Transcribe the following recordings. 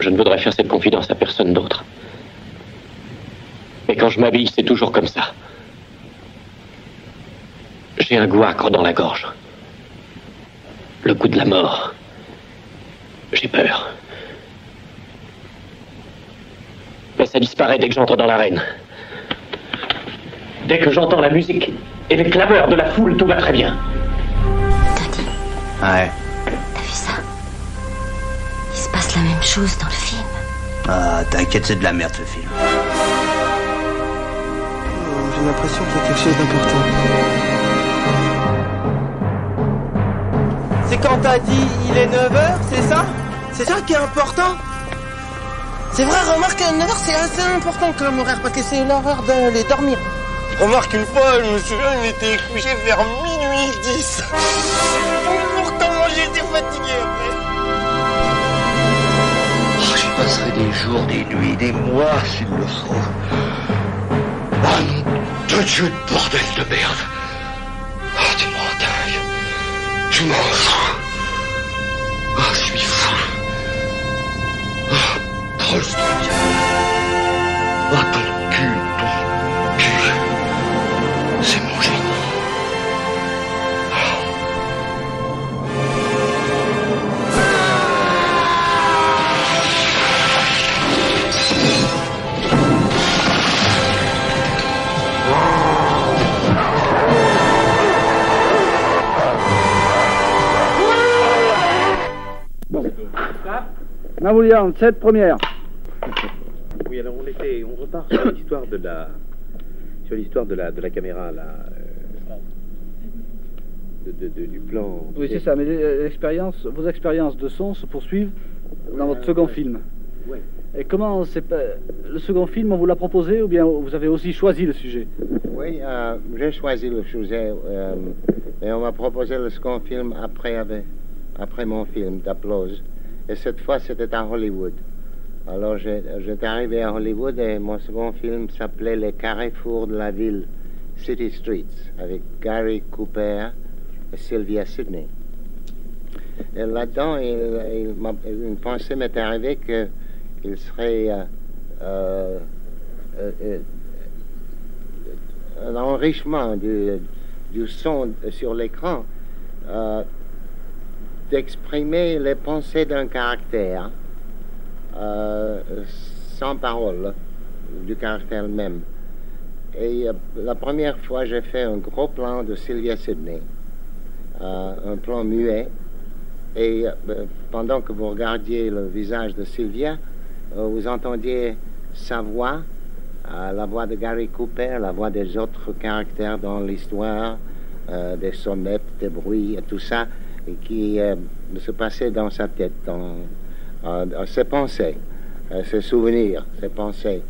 Je ne voudrais faire cette confidence à personne d'autre. Mais quand je m'habille, c'est toujours comme ça. J'ai un goût acre dans la gorge. Le goût de la mort. J'ai peur. Mais ça disparaît dès que j'entre dans l'arène. Dès que j'entends la musique et les clameurs de la foule, tout va très bien. Ouais. La même chose dans le film. Ah, t'inquiète, c'est de la merde ce film. J'ai l'impression qu'il y a quelque chose d'important. C'est quand t'as dit il est 9h, c'est ça? C'est ça qui est important? C'est vrai, remarque, 9h c'est assez important comme horaire parce que c'est l'heure d'aller dormir. Remarque, une fois, je me souviens, il était couché vers minuit 10. Pourtant, j'étais fatigué après. Oh, passerai des jours, des nuits, des mois s'il le faut. Non, de Dieu de bordel de merde. Ah, tu m'en dingue. Je m'en fous. Ah, je suis fou. Ah, Tolstoy. Mavoulian, cette première. Oui, alors on était, on repart sur l'histoire de la, sur l'histoire de la, de la caméra là, euh, de, de- de- du plan. Oui, c'est ça, mais euh, l'expérience, vos expériences de son se poursuivent dans votre second film. Ouais. Et comment c'est pas... Le second film, on vous l'a proposé ou bien vous avez aussi choisi le sujet? Oui, euh, j'ai choisi le sujet, euh, et on m'a proposé le second film après, avec- après mon film d'Applause. Et cette fois, c'était à Hollywood. Alors, j'étais arrivé à Hollywood et mon second film s'appelait Les carrefours de la ville, City Streets, avec Gary Cooper et Sylvia Sidney. Et là-dedans, une pensée m'est arrivée qu'il serait euh, euh, euh, un enrichement du, du son sur l'écran, d'exprimer les pensées d'un caractère euh, sans parole, du caractère même. Et euh, la première fois, j'ai fait un gros plan de Sylvia Sidney, euh, un plan muet. Et pendant que vous regardiez le visage de Sylvia, vous entendiez sa voix, la voix de Gary Cooper, la voix des autres caractères dans l'histoire, des sonnettes, des bruits et tout ça, et qui euh, se passait dans sa tête, dans, euh, dans ses pensées, euh, ses souvenirs, ses pensées.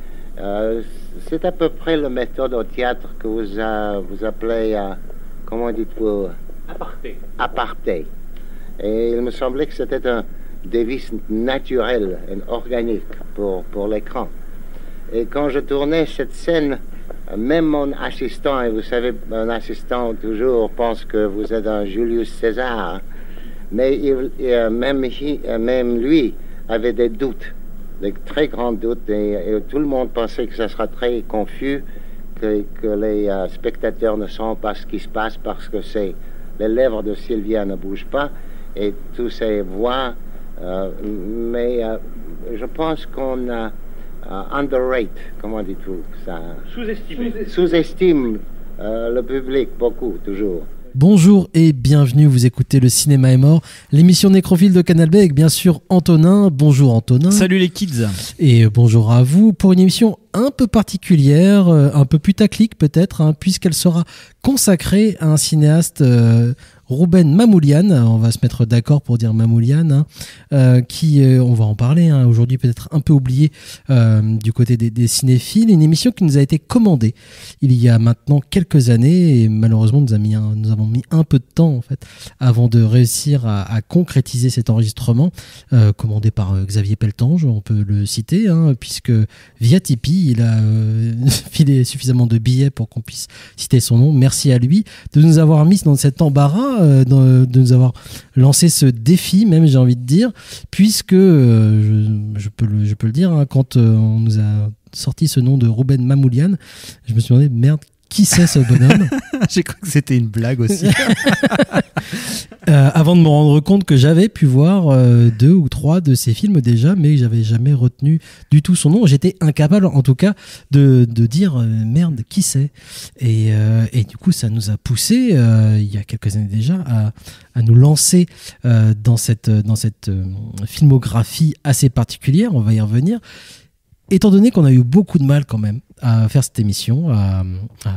C'est à peu près la méthode au théâtre que vous, euh, vous appelez, comment dites-vous? Aparté. aparté. Et il me semblait que c'était un dévice naturel et organique pour, pour l'écran. Et quand je tournais cette scène, même mon assistant, et vous savez, un assistant toujours pense que vous êtes un Julius César, mais il- euh, euh, même lui avait des doutes, des très grands doutes, et, tout le monde pensait que ça sera très confus, que, les euh, spectateurs ne savent pas ce qui se passe parce que c'est les lèvres de Sylvia ne bougent pas et toutes ces voix. euh, mais euh, je pense qu'on a euh, underrate, comment dites-vous ça Sous-estimé. Sous-estime euh, le public beaucoup, toujours. Bonjour et bienvenue, vous écoutez Le Cinéma est mort, l'émission nécrophile de Canal B avec bien sûr Antonin. Bonjour Antonin. Salut les kids. Et bonjour à vous pour une émission un peu particulière, euh, un peu putaclic peut-être, hein, puisqu'elle sera consacrée à un cinéaste euh, Ruben Mamoulian, on va se mettre d'accord pour dire Mamoulian, hein, euh, qui, euh, on va en parler hein, aujourd'hui, peut-être un peu oublié euh, du côté des, cinéphiles, une émission qui nous a été commandée il y a maintenant quelques années et malheureusement nous, avons mis un peu de temps en fait avant de réussir à, concrétiser cet enregistrement, commandé par Xavier Peltange, on peut le citer, hein, puisque via Tipeee, il a filé suffisamment de billets pour qu'on puisse citer son nom. Merci à lui de nous avoir mis dans cet embarras euh, dans- de nous avoir lancé ce défi, même j'ai envie de dire, puisque euh, je, peux le, dire, hein, quand euh, on nous a sorti ce nom de Ruben Mamoulian, je me suis demandé merde. Qui c'est ce bonhomme J'ai cru que c'était une blague aussi. Euh, Avant de me rendre compte que j'avais pu voir euh, deux ou trois de ces films déjà, mais j'avais jamais retenu du tout son nom. J'étais incapable, en tout cas, de, de dire euh, merde, qui c'est et, et du coup, ça nous a poussé il y a quelques années déjà à, à nous lancer dans cette dans cette filmographie assez particulière. On va y revenir. Étant donné qu'on a eu beaucoup de mal quand même à faire cette émission, à, à-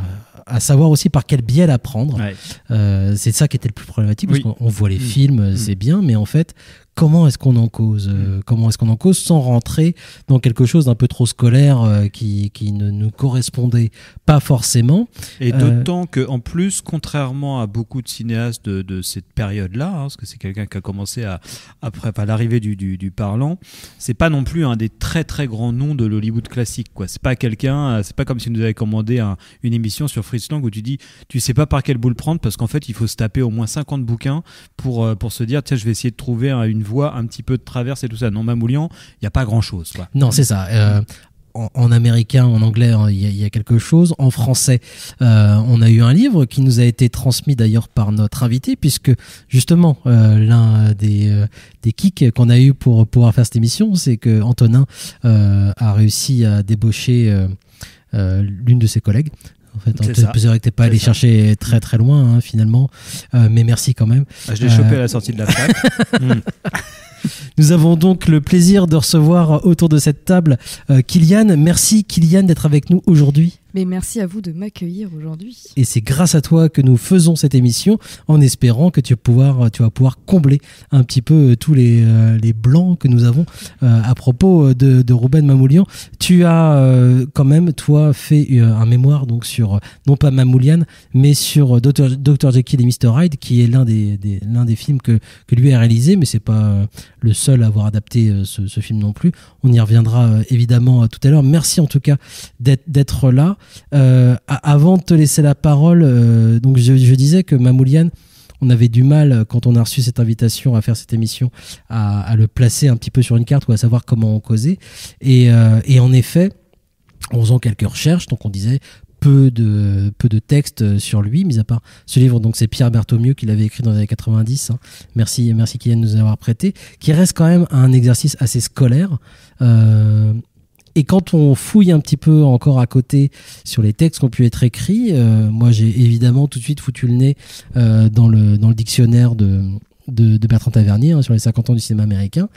à savoir aussi par quel biais la prendre. Ouais. Euh, c'est ça qui était le plus problématique Oui. parce qu'on on voit les Mm. films, euh, c'est bien, mais en fait, comment est-ce qu'on en cause euh, Comment est-ce qu'on en cause sans rentrer dans quelque chose d'un peu trop scolaire euh, qui, qui ne nous correspondait pas forcément Et Euh, d'autant que, en plus, contrairement à beaucoup de cinéastes de, de cette période-là, hein, parce que c'est quelqu'un qui a commencé à, après à l'arrivée du, du, du parlant, c'est pas non plus un des très très grands noms de l'Hollywood classique. Quoi. C'est pas quelqu'un, euh, c'est pas comme si nous avait commandé un- une émission sur Fritz Lang où tu dis, tu sais pas par quelle boule prendre parce qu'en fait, il faut se taper au moins 50 bouquins pour, euh, pour se dire, tiens, je vais essayer de trouver un- une voie un petit peu de traverse et tout ça. Non, Mamoulian, il n'y a pas grand-chose. Non, c'est ça. Euh, en, américain, en anglais, hein, il y, a- quelque chose. En français, euh, on a eu un livre qui nous a été transmis d'ailleurs par notre invité, puisque justement, euh, l'un des, des kicks qu'on a eu pour pouvoir faire cette émission, c'est que Antonin a réussi à débaucher l'une de ses collègues. En fait, que t'es pas allé ça. chercher très très loin hein, finalement, Euh, mais merci quand même. Ah, je l'ai Euh, chopé à la sortie de la fac. Mm. Nous avons donc le plaisir de recevoir autour de cette table euh, Kylian. Merci Kylian d'être avec nous aujourd'hui. Mais merci à vous de m'accueillir aujourd'hui. Et c'est grâce à toi que nous faisons cette émission en espérant que tu vas pouvoir, combler un petit peu euh, tous les, euh, les blancs que nous avons euh, à propos de, de Ruben Mamoulian. Tu as quand même, toi, fait un mémoire donc sur, non pas Mamoulian, mais sur Dr. Dr. Jekyll et Mr. Hyde, qui est l'un des, l'un des films que, que lui a réalisé, mais c'est pas le seul à avoir adapté ce, film non plus. On y reviendra évidemment tout à l'heure. Merci en tout cas d'être là. Euh, avant de te laisser la parole, euh, donc je, disais que Mamoulian, on avait du mal euh, quand on a reçu cette invitation à faire cette émission à, le placer un petit peu sur une carte ou à savoir comment on causait. Et, en effet, en faisant quelques recherches, donc on disait peu de peu de textes sur lui, mis à part ce livre. Donc c'est Pierre Berthomieux qui l'avait écrit dans les années 90. hein. Merci merci Kylian de nous avoir prêté, qui reste quand même un exercice assez scolaire. Et quand on fouille un petit peu encore à côté sur les textes qui ont pu être écrits, euh, moi j'ai évidemment tout de suite foutu le nez euh, dans, le, dictionnaire de Bertrand Tavernier hein, sur les 50 ans du cinéma américain.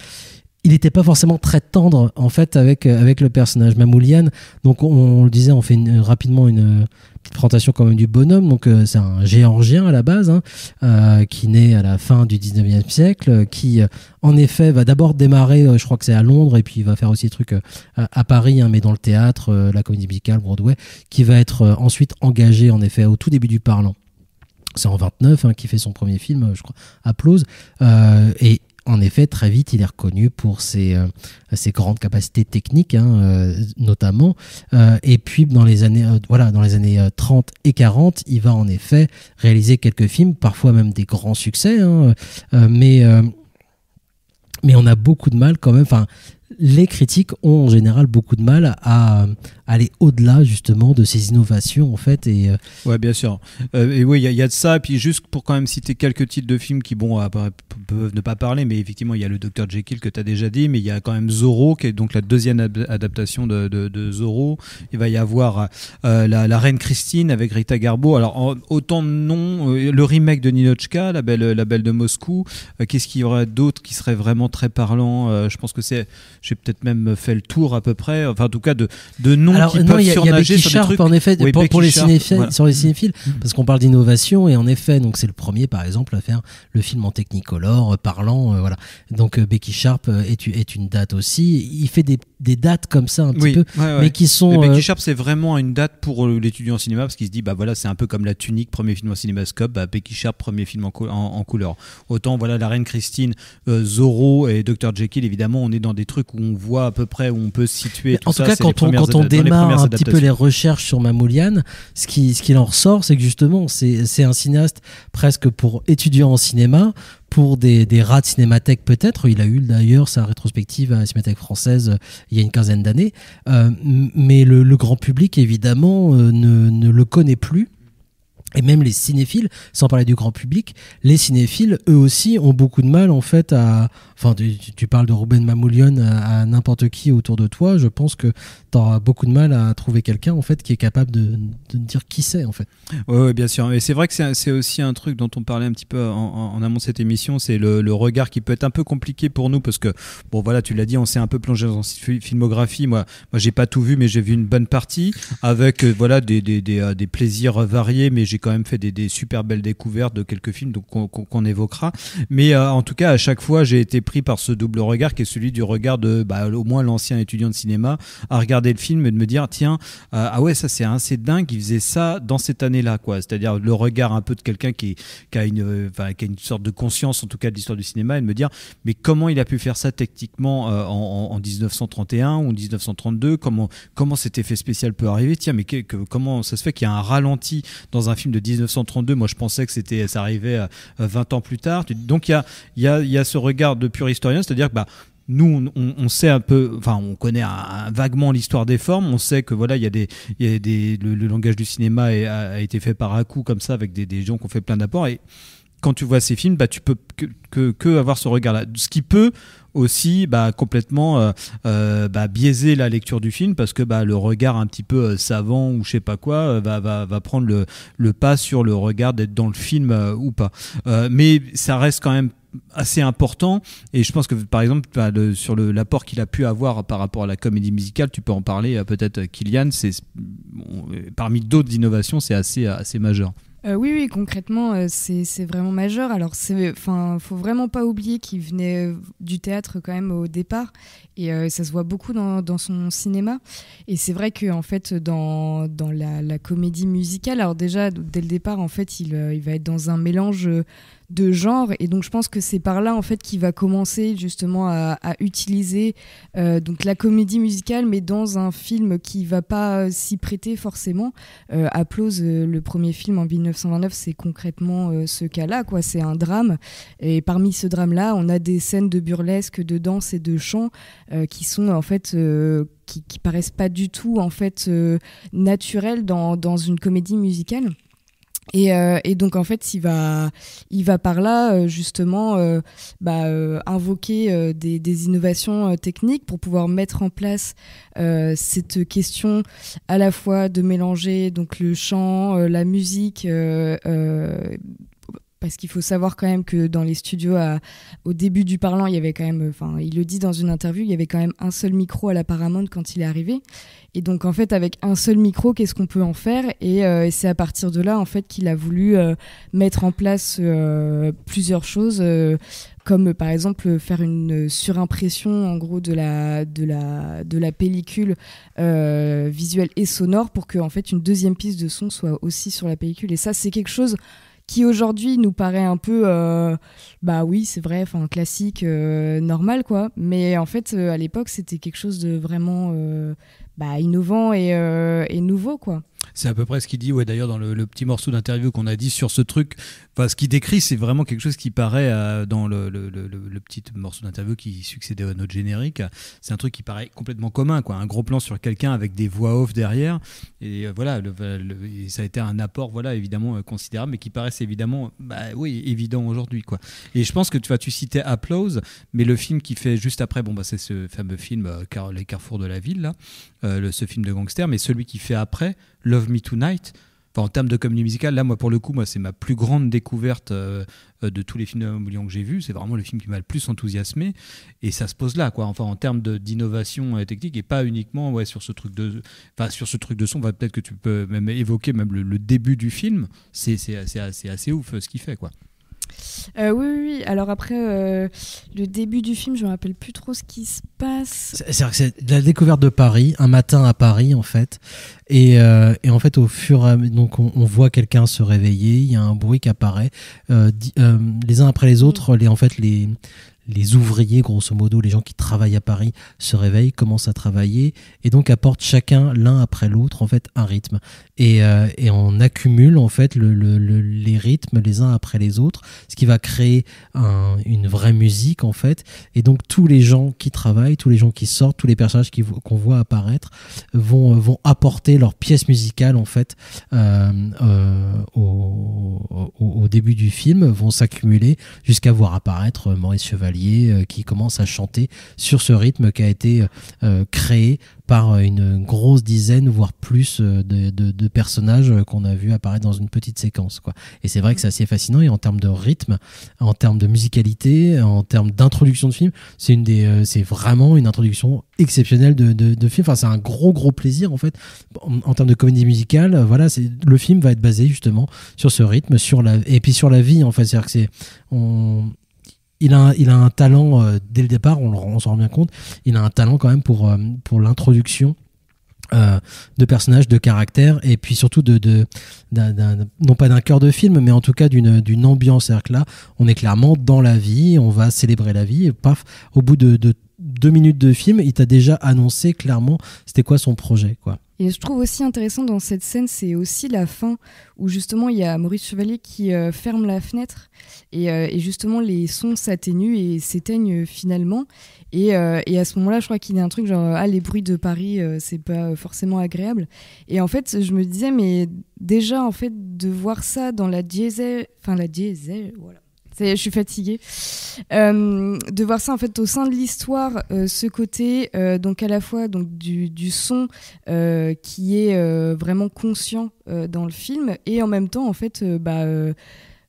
Il n'était pas forcément très tendre en fait avec, euh, avec le personnage Mamoulian. Donc on, le disait, on fait rapidement une petite présentation quand même du bonhomme. Donc euh, c'est un géorgien à la base hein, euh, qui naît à la fin du 19e siècle, euh, qui euh, en effet va d'abord démarrer, euh, je crois que c'est à Londres, et puis il va faire aussi des trucs euh, à, Paris, hein, mais dans le théâtre, euh, la comédie musicale, Broadway, qui va être euh, ensuite engagé en effet au tout début du parlant. C'est en 29 hein, qui fait son premier film, euh, je crois, Applause. Euh, et en effet, très vite, il est reconnu pour ses, euh, grandes capacités techniques, hein, euh, notamment. Euh, et puis, dans les années, voilà, dans les années euh, 30 et 40, il va en effet réaliser quelques films, parfois même des grands succès. hein, mais, mais on a beaucoup de mal quand même. Enfin, les critiques ont en général beaucoup de mal à aller au-delà justement de ces innovations en fait. Et euh, Ouais, bien sûr. Euh, et oui, il y, a- de ça. Et puis juste pour quand même citer quelques titres de films qui, bon, peuvent ne pas parler, mais effectivement, il y a le Dr Jekyll que tu as déjà dit, mais il y a quand même Zorro, qui est donc la deuxième ad- adaptation de, de, Zorro. Il va y avoir euh, la, Reine Christine avec Rita Garbo. Alors, autant de noms, le remake de Ninochka, la belle, la belle de Moscou. Qu'est-ce qu'il y aurait d'autre qui serait vraiment très parlant Je pense que c'est. J'ai peut-être même fait le tour à peu près. Enfin, en tout cas, de, de noms Alors, qui non, peuvent il y a, il y a surnager des Sharp, trucs. en effet, Oui, pour, les cinéphiles, voilà. sur les cinéphiles, parce qu'on parle d'innovation, et en effet, donc c'est le premier, par exemple, à faire le film en technicolor, euh, parlant, euh, voilà. Donc euh, Becky Sharp est, est une date aussi. Il fait des des dates comme ça un petit Oui, peu, ouais, ouais. mais qui sont. Mais Becky Sharp, c'est vraiment une date pour l'étudiant en cinéma parce qu'il se dit, bah voilà, c'est un peu comme la tunique, premier film en cinémascope, bah, Becky Sharp, premier film en, cou- en- en couleur. Autant, voilà, la reine Christine, Zorro et Dr. Jekyll, évidemment, on est dans des trucs où on voit à peu près où on peut se situer. en tout ça, cas, quand on, quand on démarre un petit peu les recherches sur Mamoulian, ce qui, ce qu'il en ressort, c'est que justement, c'est un cinéaste presque pour étudiants en cinéma, pour des, des rats de cinémathèque peut-être. Il a eu d'ailleurs sa rétrospective à la Cinémathèque française euh, il y a une quinzaine d'années. Euh, mais le, le grand public, évidemment, euh, ne, ne le connaît plus. Et même les cinéphiles, sans parler du grand public, les cinéphiles, eux aussi, ont beaucoup de mal en fait à. Enfin, tu, parles de Ruben Mamoulian à, à n'importe qui autour de toi. Je pense que tu auras beaucoup de mal à trouver quelqu'un en fait qui est capable de, de dire qui c'est en fait. Ouais, bien sûr. Et c'est vrai que c'est aussi un truc dont on parlait un petit peu en, amont de cette émission, c'est le, regard qui peut être un peu compliqué pour nous parce que, bon voilà, tu l'as dit, on s'est un peu plongé dans fi- filmographie. Moi, moi j'ai pas tout vu, mais j'ai vu une bonne partie avec euh, voilà des, des, euh, des plaisirs variés, mais j'ai quand même fait des, super belles découvertes de quelques films donc qu'on évoquera. Mais euh, en tout cas, à chaque fois, j'ai été pris par ce double regard qui est celui du regard de bah, au moins l'ancien étudiant de cinéma à regarder le film et de me dire tiens euh, ah ouais ça c'est assez dingue il faisait ça dans cette année-là quoi. C'est-à-dire le regard un peu de quelqu'un qui, qui a une euh, qui a une sorte de conscience en tout cas de l'histoire du cinéma et de me dire mais comment il a pu faire ça techniquement euh, en, en- en 1931 ou en 1932 comment comment cet effet spécial peut arriver? Tiens mais que- comment ça se fait qu'il y a un ralenti dans un film de 1932 moi je pensais que c'était ça arrivait euh, 20 ans plus tard. Donc il y a y a, il y a ce regard de historien c'est-à-dire que bah nous, on, sait un peu, enfin, on connaît vaguement l'histoire des formes. On sait que voilà, il y a des, il y a des, le, langage du cinéma a, été fait par à coup comme ça avec des, des gens qui ont fait plein d'apports. Et quand tu vois ces films, bah, tu peux que, que, avoir ce regard-là. Ce qui peut aussi bah, complètement euh, euh, bah, biaiser la lecture du film parce que bah, le regard un petit peu euh, savant ou je sais pas quoi va, va, va prendre le, le pas sur le regard d'être dans le film ou pas. Mais ça reste quand même assez important et je pense que par exemple bah, sur l'apport qu'il a pu avoir par rapport à la comédie musicale tu peux en parler euh, peut-être euh, Kylian c'est euh, parmi d'autres innovations c'est assez assez majeur oui, oui, concrètement, euh, c'est vraiment majeur. Alors, enfin, faut vraiment pas oublier qu'il venait du théâtre quand même au départ, et ça se voit beaucoup dans, son cinéma. Et c'est vrai que en fait, dans, dans la, la comédie musicale, alors déjà dès le départ, en fait, il, il va être dans un mélange de genres, et donc je pense que c'est par là en fait qu'il va commencer justement à, utiliser euh, donc la comédie musicale, mais dans un film qui va pas euh, s'y prêter forcément. Euh, Applause, le premier film en 1929, c'est concrètement ce cas-là, quoi. C'est un drame, et parmi ce drame-là, on a des scènes de burlesque, de danse et de chant qui sont en fait qui, qui paraissent pas du tout en fait naturelles dans, dans une comédie musicale. Et, euh, et donc en fait, il va, il va par là euh, justement euh, bah, euh, invoquer euh, des, des innovations techniques pour pouvoir mettre en place cette question à la fois de mélanger donc le chant, la musique. Euh, euh, parce qu'il faut savoir quand même que dans les studios, au début du parlant, il y avait quand même, enfin, il le dit dans une interview, il y avait quand même un seul micro à la Paramount quand il est arrivé. Et donc, en fait, avec un seul micro, qu'est-ce qu'on peut en faire? Et, euh, et c'est à partir de là, en fait, qu'il a voulu euh, mettre en place euh, plusieurs choses, euh, comme euh, par exemple faire une surimpression, en gros, de la, de la, de la pellicule euh, visuelle et sonore pour que, en fait, une deuxième piste de son soit aussi sur la pellicule. Et ça, c'est quelque chose qui aujourd'hui nous paraît un peu euh, bah oui c'est vrai enfin classique euh, normal quoi. Mais en fait euh, à l'époque c'était quelque chose de vraiment bah, innovant et nouveau quoi C'est à peu près ce qu'il dit, ouais, d'ailleurs, dans le, petit morceau d'interview qu'on a dit sur ce truc. Enfin, ce qu'il décrit, c'est vraiment quelque chose qui paraît euh, dans le, le- petit morceau d'interview qui succédait à notre générique. C'est un truc qui paraît complètement commun, quoi. Un gros plan sur quelqu'un avec des voix off derrière. Et euh, voilà, ça a été un apport, voilà, évidemment euh, considérable, mais qui paraissait évidemment, bah oui, évident aujourd'hui, quoi. Et je pense que tu vois, tu citais Applause, mais le film qui fait juste après, bon, bah, c'est ce fameux film Les Carrefours de la ville, là, ce film de gangster, mais celui qui fait après, Love Me Tonight. En termes de comédie musicale, là, moi, pour le coup, moi, c'est ma plus grande découverte euh, de tous les films de que j'ai vus. C'est vraiment le film qui m'a le plus enthousiasmé. Et ça se pose là, quoi. Enfin, en termes d'innovation euh, technique et pas uniquement, ouais, sur ce truc de, sur ce truc de son. Peut-être que tu peux même évoquer même le, début du film. C'est assez, assez ouf euh, ce qu'il fait, quoi. Euh, oui, oui, oui. Alors après, euh, le début du film, je me rappelle plus trop ce qui se passe. C'est que c'est la découverte de Paris, un matin à Paris en fait, et, euh, et en fait au fur et à mesure, donc on, on voit quelqu'un se réveiller, il y a un bruit qui apparaît, di- les uns après les autres, les en fait les les ouvriers, grosso modo, les gens qui travaillent à Paris, se réveillent, commencent à travailler, et donc apportent chacun, l'un après l'autre, en fait, un rythme. Et, euh, on accumule, en fait, le, le- le- les rythmes les uns après les autres, ce qui va créer un- une vraie musique, en fait. Et donc, tous les gens qui travaillent, tous les gens qui sortent, tous les personnages qu'on voit apparaître vont, vont apporter leur pièce musicale, en fait, euh, euh, au, début du film, vont s'accumuler jusqu'à voir apparaître euh, Maurice Chevalier euh, qui commence à chanter sur ce rythme qui a été euh, créé par euh, une grosse dizaine, voire plus de, personnages qu'on a vu apparaître dans une petite séquence. Quoi. Et c'est vrai que c'est assez fascinant. Et en termes de rythme, en termes de musicalité, en termes d'introduction de film, c'est une des, c'est vraiment une introduction exceptionnelle de, de, film. Enfin, c'est un gros gros plaisir en fait. En, termes de comédie musicale, voilà, c'est le film va être basé justement sur ce rythme, sur la et puis sur la vie en fait. C'est-à-dire que c'est il a, un- il a un talent euh, dès le départ, on, on s'en rend bien compte. Il a un talent quand même pour, euh, l'introduction euh, de personnages, de caractères, et puis surtout de, de non pas d'un cœur de film, mais en tout cas d'une ambiance. C'est-à-dire que là, on est clairement dans la vie, on va célébrer la vie, et paf, au bout de deux minutes de film, il t'a déjà annoncé clairement c'était quoi son projet, quoi. Et je trouve aussi intéressant dans cette scène, c'est aussi la fin où justement il y a Maurice Chevalier qui euh, ferme la fenêtre et, euh, et justement les sons s'atténuent et s'éteignent finalement. Et, euh, et à ce moment-là, je crois qu'il y a un truc genre ah les bruits de Paris, c'est pas forcément agréable. Et en fait, je me disais mais déjà en fait de voir ça dans la diesel, enfin la diesel, voilà. Je suis fatiguée. Euh, de voir ça en fait au sein de l'histoire, euh, ce côté euh, donc à la fois donc du, du son qui est vraiment conscient dans le film et en même temps en fait bah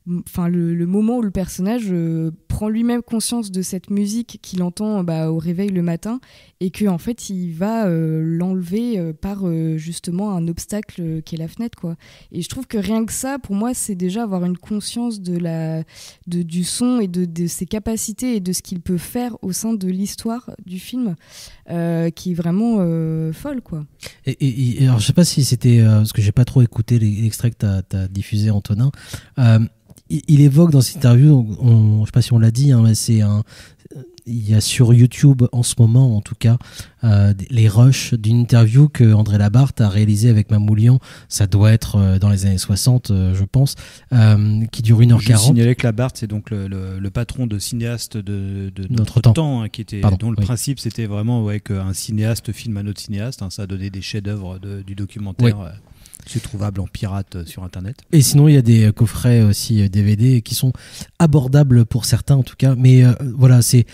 Enfin, le, moment où le personnage euh, prend lui-même conscience de cette musique qu'il entend bah, au réveil le matin et que en fait il va euh, l'enlever euh, par justement un obstacle qui est la fenêtre quoi. Et je trouve que rien que ça, pour moi, c'est déjà avoir une conscience de la de, du son et de, ses capacités et de ce qu'il peut faire au sein de l'histoire du film, qui est vraiment folle quoi. Et, alors, je sais pas si c'était parce que j'ai pas trop écouté l'extrait que tu as, diffusé, Antonin. Il, il évoque dans cette interview, on, je sais pas si on l'a dit, hein, mais c'est un. Il y a sur YouTube en ce moment, en tout cas, euh, les rushs d'une interview que André Labarthe a réalisé avec Mamoulian. Ça doit être euh, dans les années 60, euh, je pense, qui dure Je 1h40. signalais que Labarthe, c'est donc le, le- le patron de cinéaste de, de Notre notre, temps. temps, hein, qui était, Pardon, dont le oui. principe c'était vraiment ouais, qu'un cinéaste filme un autre cinéaste. hein, ça a donné des chefs-d'œuvre de- du documentaire. Oui. Euh, c'est trouvable en pirate euh, sur internet. Et sinon, il y a des euh, coffrets aussi euh, DVD qui sont abordables pour certains en tout cas. Mais euh, voilà, c'est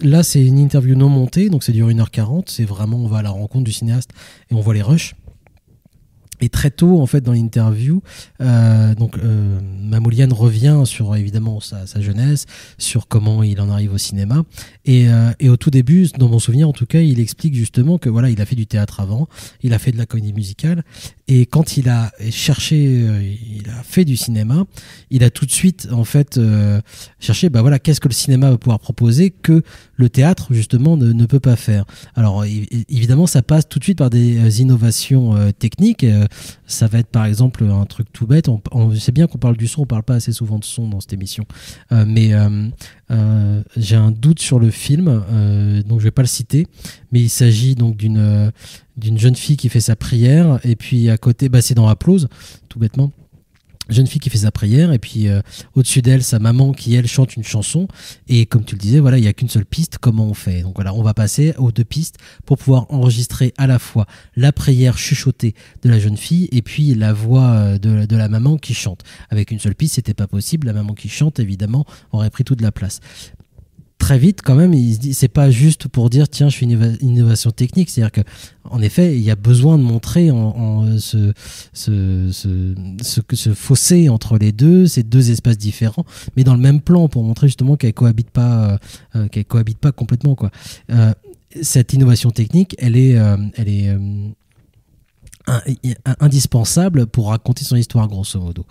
là, c'est une interview non montée, donc ça dure 1h40. C'est vraiment, on va à la rencontre du cinéaste et on voit les rushs. Et très tôt, en fait, dans l'interview, euh, donc euh, Mamoulian revient sur évidemment sa, sa jeunesse, sur comment il en arrive au cinéma. Et, euh, et au tout début, dans mon souvenir en tout cas, il explique justement que voilà, il a fait du théâtre avant, il a fait de la comédie musicale, et quand il a cherché, euh, il a fait du cinéma, il a tout de suite en fait euh, cherché, bah voilà, qu'est-ce que le cinéma va pouvoir proposer que le théâtre justement ne, ne peut pas faire. Alors évidemment, ça passe tout de suite par des euh, innovations techniques. Ça va être par exemple un truc tout bête. On, sait bien qu'on parle du son, on parle pas assez souvent de son dans cette émission, Euh, mais euh, euh, j'ai un doute sur le film, donc je vais pas le citer, mais il s'agit donc d'une d'une jeune fille qui fait sa prière. Et puis à côté, bah c'est dans Applause, tout bêtement jeune fille qui fait sa prière et puis euh, au-dessus d'elle sa maman qui elle chante une chanson. Et comme tu le disais voilà il y a qu'une seule piste comment on fait? Donc voilà on va passer aux deux pistes pour pouvoir enregistrer à la fois la prière chuchotée de la jeune fille et puis la voix euh, de, de la maman qui chante. Avec une seule piste c'était pas possible. La maman qui chante évidemment aurait pris toute la place très vite quand même il se dit c'est pas juste pour dire tiens je fais une innova- innovation technique. C'est à dire que en effet il y a besoin de montrer en, en ce, ce, ce, ce, ce fossé entre les deux ces deux espaces différents mais dans le même plan pour montrer justement qu'elles cohabitent pas euh, euh, qu'elles cohabitent pas complètement quoi. Euh, cette innovation technique elle est euh, elle est euh, indispensable pour raconter son histoire grosso modo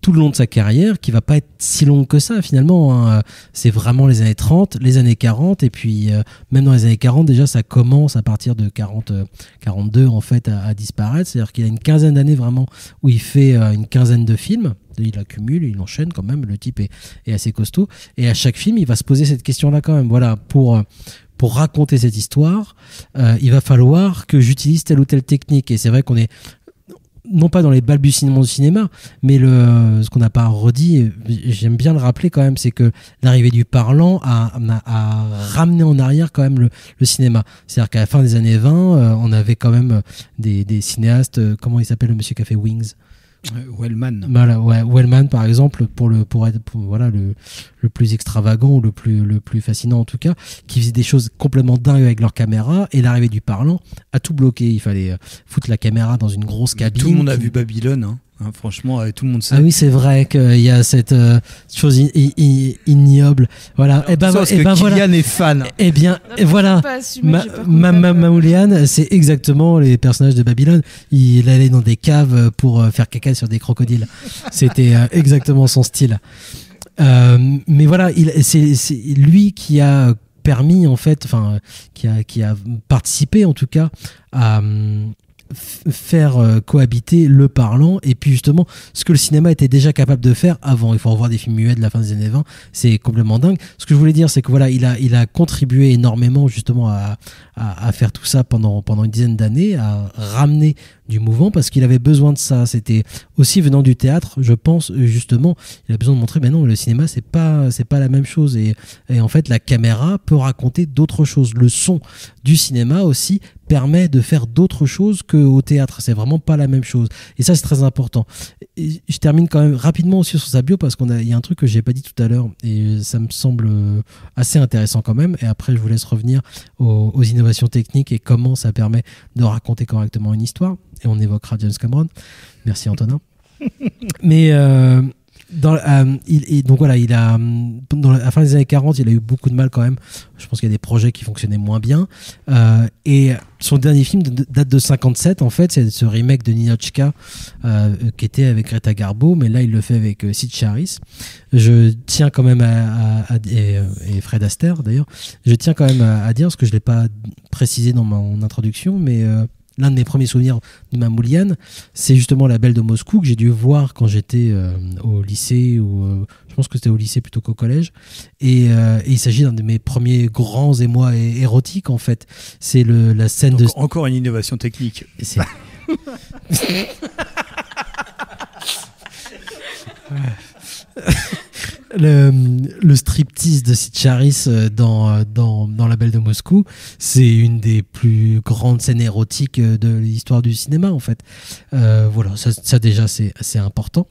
tout le long de sa carrière, qui va pas être si longue que ça finalement. hein. C'est vraiment les années 30, les années 40, et puis euh, même dans les années 40, déjà ça commence à partir de 40, euh, 42 en fait à, à disparaître. C'est-à-dire qu'il a une quinzaine d'années vraiment où il fait euh, une quinzaine de films. Il accumule, il enchaîne quand même. Le type est, est assez costaud. Et à chaque film, il va se poser cette question-là quand même. Voilà, pour euh, pour raconter cette histoire, euh, il va falloir que j'utilise telle ou telle technique. Et c'est vrai qu'on est non pas dans les balbutiements du cinéma, mais le, ce qu'on n'a pas redit, j'aime bien le rappeler quand même, c'est que l'arrivée du parlant a, ramené en arrière quand même le, cinéma. C'est-à-dire qu'à la fin des années 20, euh, on avait quand même des, cinéastes, euh, comment il s'appelle le monsieur qui a fait Wings? Wellman. voilà, ouais, Wellman par exemple pour le pour être pour, voilà le, le plus extravagant ou le plus le plus fascinant en tout cas, qui faisait des choses complètement dingues avec leur caméra et l'arrivée du parlant a tout bloqué. Il fallait euh, foutre la caméra dans une grosse cabine. Tout le monde a vu Babylone. hein. Hein, franchement, euh, tout le monde sait. Ah oui, c'est vrai qu'il y a cette euh, chose i- i- i- ignoble. Voilà. Et ben, ça, parce et ben voilà. Kylian est fan. Eh bien, et voilà. Ma, ma, ma- c'est exactement les personnages de Babylone. Il allait dans des caves pour euh, faire caca sur des crocodiles. C'était euh, exactement son style. Euh, mais voilà, il, c'est, c'est lui qui a permis en fait, enfin, qui a, qui a participé en tout cas à faire euh, cohabiter le parlant et puis justement ce que le cinéma était déjà capable de faire avant. Il faut revoir des films muets de la fin des années 20, c'est complètement dingue. Ce que je voulais dire, c'est que voilà, il a, contribué énormément justement à, faire tout ça pendant une dizaine d'années, à ramener du mouvement parce qu'il avait besoin de ça. C'était aussi venant du théâtre, je pense justement, il a besoin de montrer, mais non, le cinéma c'est pas, c'est pas la même chose et, en fait la caméra peut raconter d'autres choses. Le son du cinéma aussi permet de faire d'autres choses qu'au théâtre. C'est vraiment pas la même chose. Et ça, c'est très important. Je termine quand même rapidement aussi sur sa bio parce qu'on a, il y a un truc que j'ai pas dit tout à l'heure et ça me semble euh, assez intéressant quand même. Et après, je vous laisse revenir aux innovations techniques et comment ça permet de raconter correctement une histoire. Et on évoquera James Cameron. Merci Antonin. Mais euh, euh, il, donc voilà, il a la, à la fin des années 40, il a eu beaucoup de mal quand même. Je pense qu'il y a des projets qui fonctionnaient moins bien. Euh, et son dernier film date de 57 en fait, c'est ce remake de Ninochka euh, qui était avec Greta Garbo, mais là il le fait avec Sid Charis. Je tiens quand même à, à- et, Fred Astaire d'ailleurs. Je tiens quand même à, à dire parce que je l'ai pas précisé dans mon introduction, mais l'un de mes premiers souvenirs de Mamoulian, c'est justement la Belle de Moscou que j'ai dû voir quand j'étais euh, au lycée ou euh, je pense que c'était au lycée plutôt qu'au collège. Et, euh, et il s'agit d'un de mes premiers grands émois érotiques en fait. C'est le la scène de Encore, encore une innovation technique. c'est- le, striptease de Sid Charis euh, dans, euh, dans, dans La Belle de Moscou, c'est une des plus grandes scènes érotiques euh, de l'histoire du cinéma, en fait. Euh, voilà, ça, déjà, c'est important.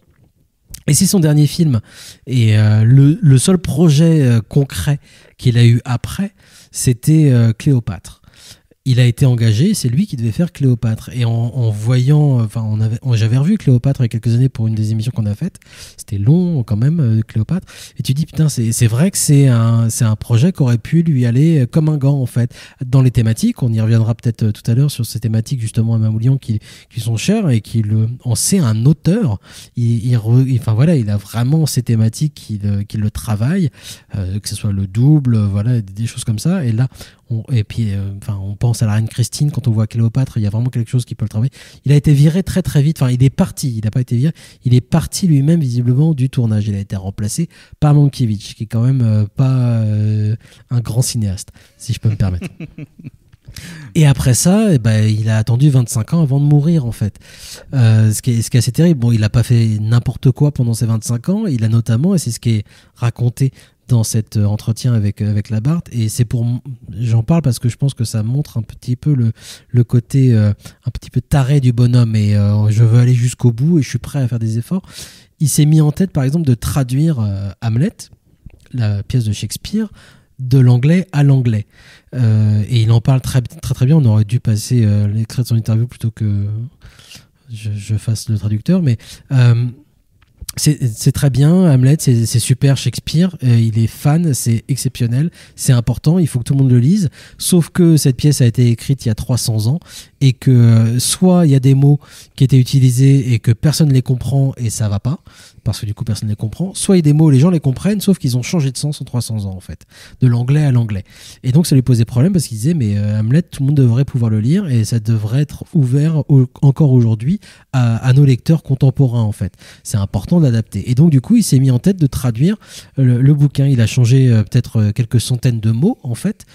Et c'est son dernier film. Et euh, le, le seul projet concret qu'il a eu après, c'était Cléopâtre. Il a été engagé, c'est lui qui devait faire Cléopâtre. Et en, voyant, euh, enfin, j'avais revu Cléopâtre il y a quelques années pour une des émissions qu'on a faites. C'était long quand même, euh, Cléopâtre. Et tu dis, putain, c'est vrai que c'est un, projet qui aurait pu lui aller euh, comme un gant, en fait. Dans les thématiques, on y reviendra peut-être tout à l'heure sur ces thématiques, justement, à Mamoulian, qui, qui sont chères et qui le, sait un auteur. Il, enfin voilà, il a vraiment ces thématiques qui le, qui le travaillent, que ce soit le double, voilà, des, choses comme ça. Et là, et puis, enfin, on pense à la reine Christine quand on voit Cléopâtre, il y a vraiment quelque chose qui peut le travailler. Il a été viré très très vite. Enfin, il est parti. Il n'a pas été viré. Il est parti lui-même visiblement du tournage. Il a été remplacé par Mankiewicz, qui est quand même euh, pas euh, un grand cinéaste, si je peux me permettre. Et après ça, eh ben, il a attendu 25 ans avant de mourir, en fait. Euh, ce, qui est, ce qui est assez terrible. Bon, il n'a pas fait n'importe quoi pendant ces 25 ans. Il a notamment, et c'est ce qui est raconté dans cet euh, entretien avec, avec Labarthe, et c'est pour. J'en parle parce que je pense que ça montre un petit peu le, le côté euh, un petit peu taré du bonhomme, et euh, je veux aller jusqu'au bout, et je suis prêt à faire des efforts. Il s'est mis en tête, par exemple, de traduire euh, Hamlet, la pièce de Shakespeare, de l'anglais à l'anglais. Euh, et il en parle très, très très bien. On aurait dû passer euh, l'extrait de son interview plutôt que je, fasse le traducteur. Mais euh, c'est très bien, Hamlet, c'est c'est super Shakespeare, euh, il est fan, c'est exceptionnel, c'est important, il faut que tout le monde le lise, sauf que cette pièce a été écrite il y a 300 ans et que euh, soit il y a des mots qui étaient utilisés et que personne ne les comprend et ça va pas, parce que du coup personne ne les comprend, soit il y a des mots, les gens les comprennent, sauf qu'ils ont changé de sens en 300 ans en fait, de l'anglais à l'anglais. Et donc ça lui posait problème parce qu'il disait mais euh, Hamlet, tout le monde devrait pouvoir le lire et ça devrait être ouvert encore aujourd'hui à, nos lecteurs contemporains en fait. C'est important d'adapter. Et donc du coup il s'est mis en tête de traduire le, bouquin. Il a changé euh, peut-être euh, quelques centaines de mots en fait,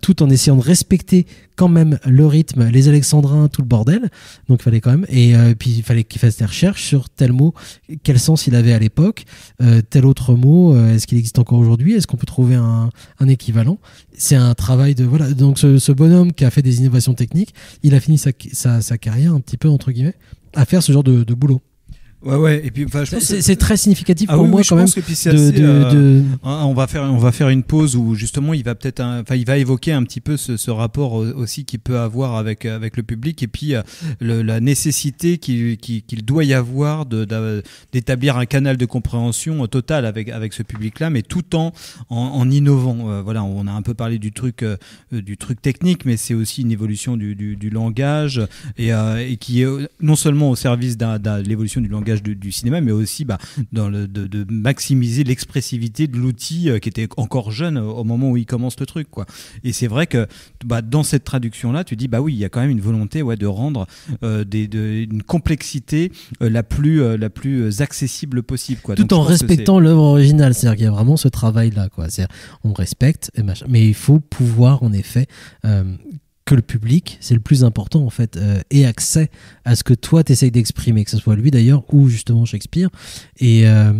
tout en essayant de respecter quand même le rythme, les alexandrins, tout le bordel. Donc il fallait quand même. Et puis il fallait qu'il fasse des recherches sur tel mot, quel sens il avait à l'époque, euh, tel autre mot, euh, est-ce qu'il existe encore aujourd'hui, est-ce qu'on peut trouver un, équivalent? C'est un travail de voilà. Donc ce, bonhomme qui a fait des innovations techniques, il a fini sa, carrière un petit peu entre guillemets à faire ce genre de boulot. Ouais, ouais. Et puis, enfin, je pense C'est très significatif Ah pour oui, moi oui, je quand même. pense que puis c'est de- assez, de- euh, de- hein, on va faire on va faire une pause où justement il va peut-être enfin il va évoquer un petit peu ce, ce rapport au- aussi qu'il peut avoir avec avec le public et puis euh, le- la nécessité qu'il doit y avoir d'établir un canal de compréhension total avec avec ce public là mais tout en en, en innovant Euh, voilà on a un peu parlé du truc euh, du truc technique mais c'est aussi une évolution du, du, du langage et, euh, et qui est euh, non seulement au service de l'évolution du langage du, du cinéma mais aussi bah, dans le, de, de maximiser l'expressivité de l'outil euh, qui était encore jeune au au moment où il commence le truc quoi et c'est vrai que bah, dans cette traduction là tu dis bah oui il y a quand même une volonté ouais, de rendre euh, des, de- une complexité euh, la plus euh, la plus accessible possible quoi tout en respectant l'œuvre originale. C'est-à-dire qu'il y a vraiment ce travail-là, quoi. C'est-à-dire, on respecte, et machin. mais il faut pouvoir, en effet, euh, que le public, c'est le plus important, en fait, euh, ait accès à ce que toi, tu essayes d'exprimer, que ce soit lui d'ailleurs, ou justement Shakespeare. Et euh,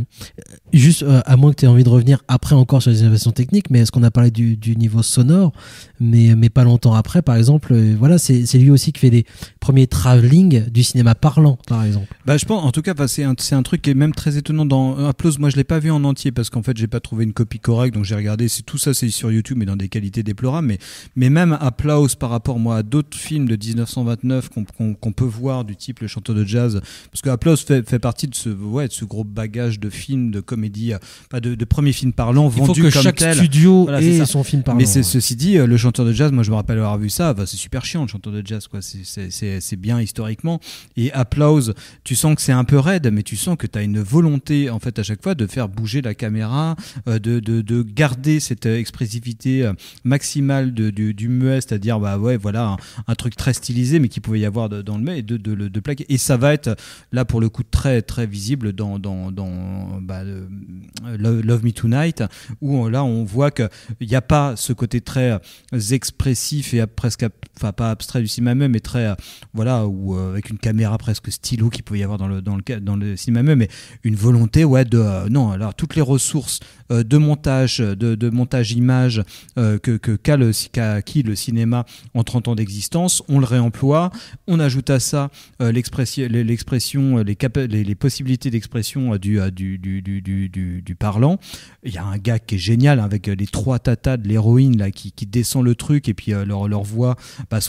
juste, euh, à moins que tu aies envie de revenir après encore sur les innovations techniques, mais est-ce qu'on a parlé du, niveau sonore mais, mais pas longtemps après, par exemple, euh, voilà, c'est lui aussi qui fait les premiers travelling du cinéma parlant, par exemple. Bah, je pense, en tout cas, c'est un, un truc qui est même très étonnant dans Applause. Moi, je l'ai pas vu en entier parce qu'en fait, j'ai pas trouvé une copie correcte, donc j'ai regardé. C'est tout ça, c'est sur YouTube, mais dans des qualités déplorables. Mais, mais même Applause par rapport, moi, à d'autres films de 1929 qu'on peut voir du type Le Chanteur de Jazz, parce que Applause fait, fait partie de ce, ouais, de ce gros bagage de films, de comédie, euh, pas de, de premiers films parlants Il faut vendus que comme chaque tel. studio Voilà, ait son film parlant, Mais ouais. ceci dit, euh, le chanteur de jazz, moi je me rappelle avoir vu ça, c'est super chiant le chanteur de jazz, quoi. C'est- bien historiquement. Et Applause, tu sens que c'est un peu raide, mais tu sens que tu as une volonté en fait à chaque fois de faire bouger la caméra, euh, de, de, de garder cette expressivité maximale de, du, du muet, c'est-à-dire bah ouais voilà un, truc très stylisé, mais qu'il pouvait y avoir dans le et de, de, de. Et ça va être là pour le coup très très visible dans dans, dans bah, le- Love, Me Tonight, où on- là on voit que il n'y a pas ce côté très euh, expressif et euh, presque, enfin pas abstrait du cinéma même, mais très, euh, voilà, ou euh, avec une caméra presque stylo qu'il peut y avoir dans le, dans le, dans le cinéma même, mais une volonté, ouais, de, euh, non, alors toutes les ressources euh, de montage, de, montage image euh, que, que qu'a le, acquis le cinéma en 30 ans d'existence, on le réemploie, on ajoute à ça euh, l'expression, l'expression, les, les, possibilités d'expression euh, du, euh, du, du, du, parlant. Il y a un gars qui est génial hein, avec euh, les trois tatas de l'héroïne qui, descend le truc et puis euh, leur, voix bah,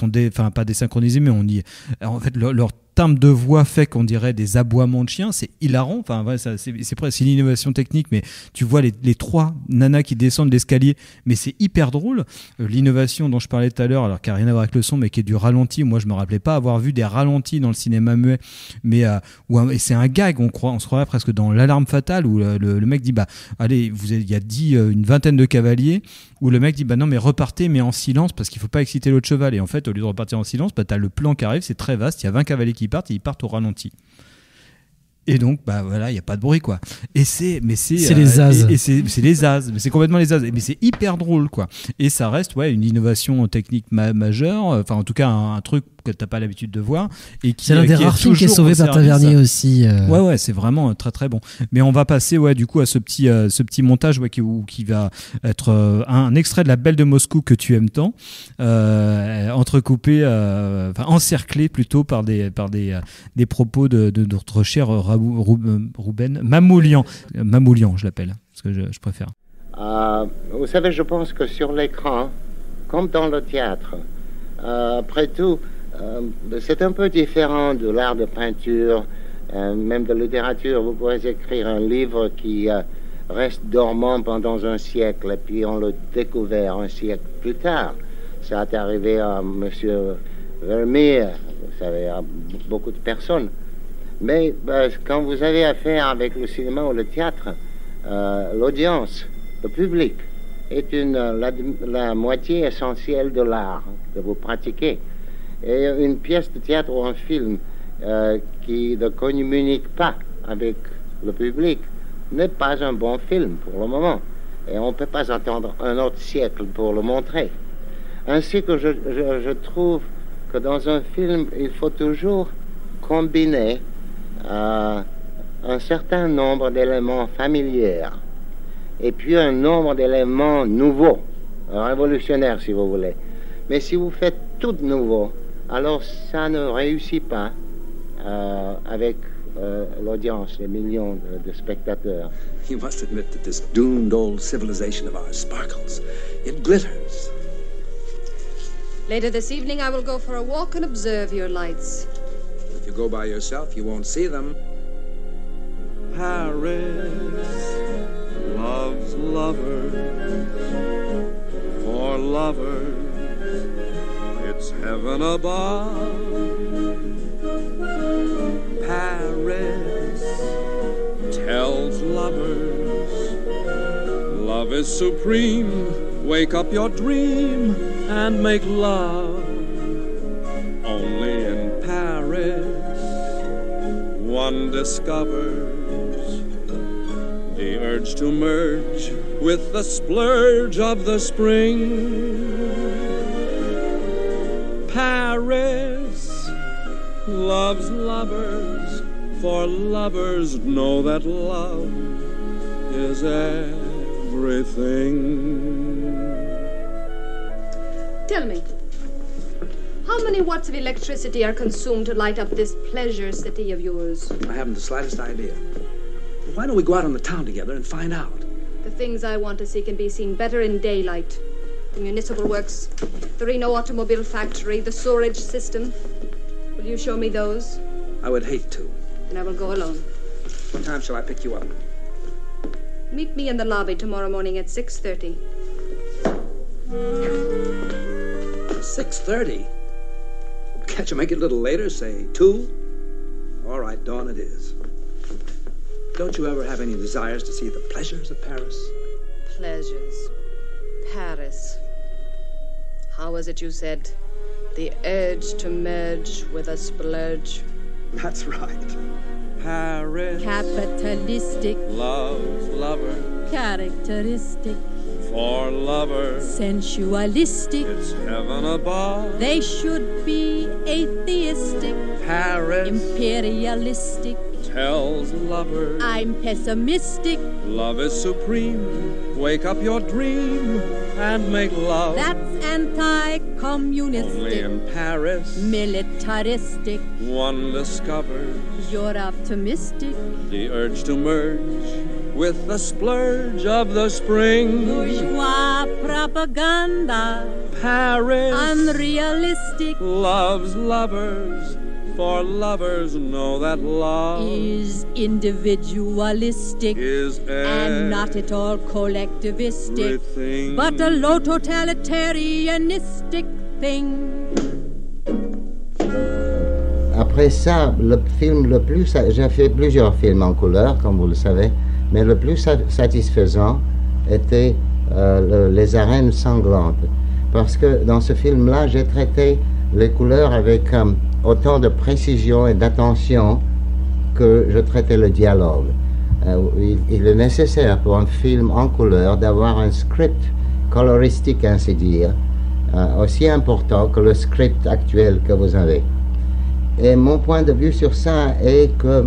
pas désynchronisées mais on y en fait leur timbre de voix fait qu'on dirait des aboiements de chiens c'est hilarant. Enfin ouais, c'est une innovation technique mais tu vois les, les trois nanas qui descendent l'escalier mais c'est hyper drôle. Euh, l'innovation dont je parlais tout à l'heure alors qui n'a rien à voir avec le son mais qui est du ralenti moi je me rappelais pas avoir vu des ralentis dans le cinéma muet mais euh, c'est un gag on croit on se croirait presque dans l'alarme fatale où le, le- mec dit bah allez il y a dit euh, une vingtaine de cavaliers où le mec dit bah non mais repartez mais en silence parce qu'il faut pas exciter l'autre cheval. Et en fait au lieu de repartir en silence bah t'as le plan qui arrive c'est très vaste il y a 20 cavaliers qui partent et ils partent au ralenti. Et donc bah voilà il y a pas de bruit quoi. Et c'est mais c'est C'est les as. et, et c'est c'est les as mais c'est complètement les as mais c'est hyper drôle quoi. Et ça reste ouais une innovation technique ma- majeure. Enfin en tout cas un, un truc que t'as pas l'habitude de voir et qui C'est l'un des est rares films qui est sauvé au par Tavernier aussi. euh. Ouais, ouais, c'est vraiment euh, très très bon. Mais on va passer, ouais, du coup, à ce petit, euh, ce petit montage ouais, qui, où- qui va être euh, un extrait de La Belle de Moscou que tu aimes tant, euh, entrecoupé, euh, enfin encerclé plutôt par des, par des, euh, des propos de, de notre cher Rou- euh, Rouben Mamoulian, Mamoulian, je l'appelle, parce que je, je préfère. Euh, vous savez, je pense que sur l'écran, comme dans le théâtre, euh, après tout, euh, c'est un peu différent de l'art de peinture, euh, même de littérature. Vous pouvez écrire un livre qui euh, reste dormant pendant un siècle et puis on le découvert un siècle plus tard. Ça est arrivé à M. Vermeer, vous savez, à beaucoup de personnes. Mais quand vous avez affaire avec le cinéma ou le théâtre, euh, l'audience, le public, est une, la moitié essentielle de l'art que vous pratiquez. Et une pièce de théâtre ou un film euh, qui ne communique pas avec le public n'est pas un bon film pour le moment. Et on ne peut pas attendre un autre siècle pour le montrer. Ainsi que je, trouve que dans un film, il faut toujours combiner euh, un certain nombre d'éléments familiers et puis un nombre d'éléments nouveaux, révolutionnaires si vous voulez. Mais si vous faites tout nouveau, alors ça ne réussit pas euh, avec euh, l'audience, les millions de, de spectateurs. You must admit that this doomed old civilization of ours sparkles. It glitters. Later this evening, I will go for a walk and observe your lights. If you go by yourself, you won't see them. Paris loves lovers for lovers. Heaven above. Paris tells lovers love is supreme. Wake up your dream and make love. Only in Paris one discovers the urge to merge with the splurge of the spring. Paris loves lovers, for lovers know that love is everything. Tell me, how many watts of electricity are consumed to light up this pleasure city of yours? I haven't the slightest idea. Why don't we go out on the town together and find out? The things I want to see can be seen better in daylight. The municipal works, the Reno automobile factory, the sewerage system. Will you show me those? I would hate to. Then I will go alone. What time shall I pick you up? Meet me in the lobby tomorrow morning at 6.30. 6.30? Can't you make it a little later, say 2? All right, dawn it is. Don't you ever have any desires to see the pleasures of Paris? Pleasures. Paris. How was it you said? The urge to merge with a splurge. That's right. Paris Capitalistic, loves lovers characteristic, for lovers. sensualistic. It's heaven above. They should be atheistic, Paris imperialistic. Tells lovers I'm pessimistic. love is supreme. Wake up your dream and make love. That's anti Only in Paris militaristic. one discovers You're optimistic, the urge to merge with the splurge of the spring. bourgeois propaganda, Paris unrealistic. loves lovers, for lovers know that love is individualistic is and not at all collectivistic, everything. but a low totalitarianistic thing. Après ça, le film le plus, j'ai fait plusieurs films en couleur, comme vous le savez, mais le plus sa- satisfaisant était euh, le- Les arènes sanglantes. Parce que dans ce film-là, j'ai traité les couleurs avec euh, autant de précision et d'attention que je traitais le dialogue. Euh, il, est nécessaire pour un film en couleur d'avoir un script coloristique, ainsi dire, euh, aussi important que le script actuel que vous avez. Et mon point de vue sur ça est que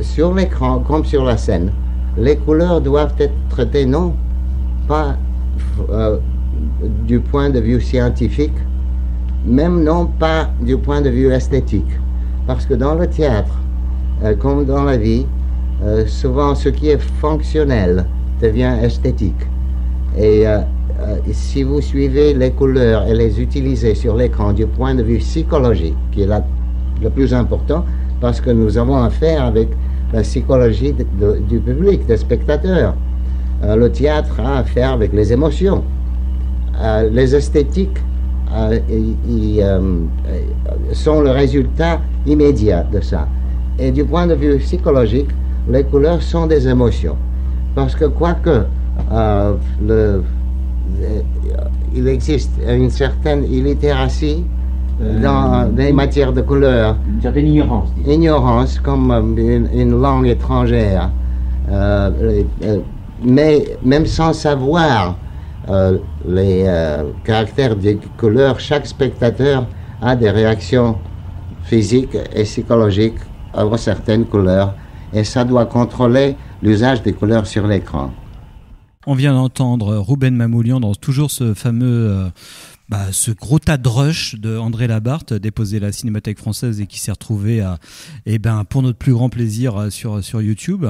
sur l'écran, comme sur la scène, les couleurs doivent être traitées non pas du point de vue scientifique, même non pas du point de vue esthétique. Parce que dans le théâtre, euh, comme dans la vie, euh, souvent ce qui est fonctionnel devient esthétique. Et euh, si vous suivez les couleurs et les utilisez sur l'écran du point de vue psychologique, qui est la- le plus important, parce que nous avons affaire avec la psychologie du public, des spectateurs. Le théâtre a affaire avec les émotions. Les esthétiques euh, euh, euh, sont le résultat immédiat de ça. Et du point de vue psychologique, les couleurs sont des émotions. Parce que quoique euh, le, il existe une certaine illitératie dans les matières de couleurs. Une certaine ignorance. Ignorance comme une, une langue étrangère. Mais même sans savoir euh, les euh, caractères des couleurs, chaque spectateur a des réactions physiques et psychologiques à certaines couleurs. Et ça doit contrôler l'usage des couleurs sur l'écran. On vient d'entendre Ruben Mamoulian dans toujours ce fameux, euh, bah, ce gros tas de rush de André Labarthe, déposé à la Cinémathèque française et qui s'est retrouvé eh ben, pour notre plus grand plaisir euh, sur, YouTube.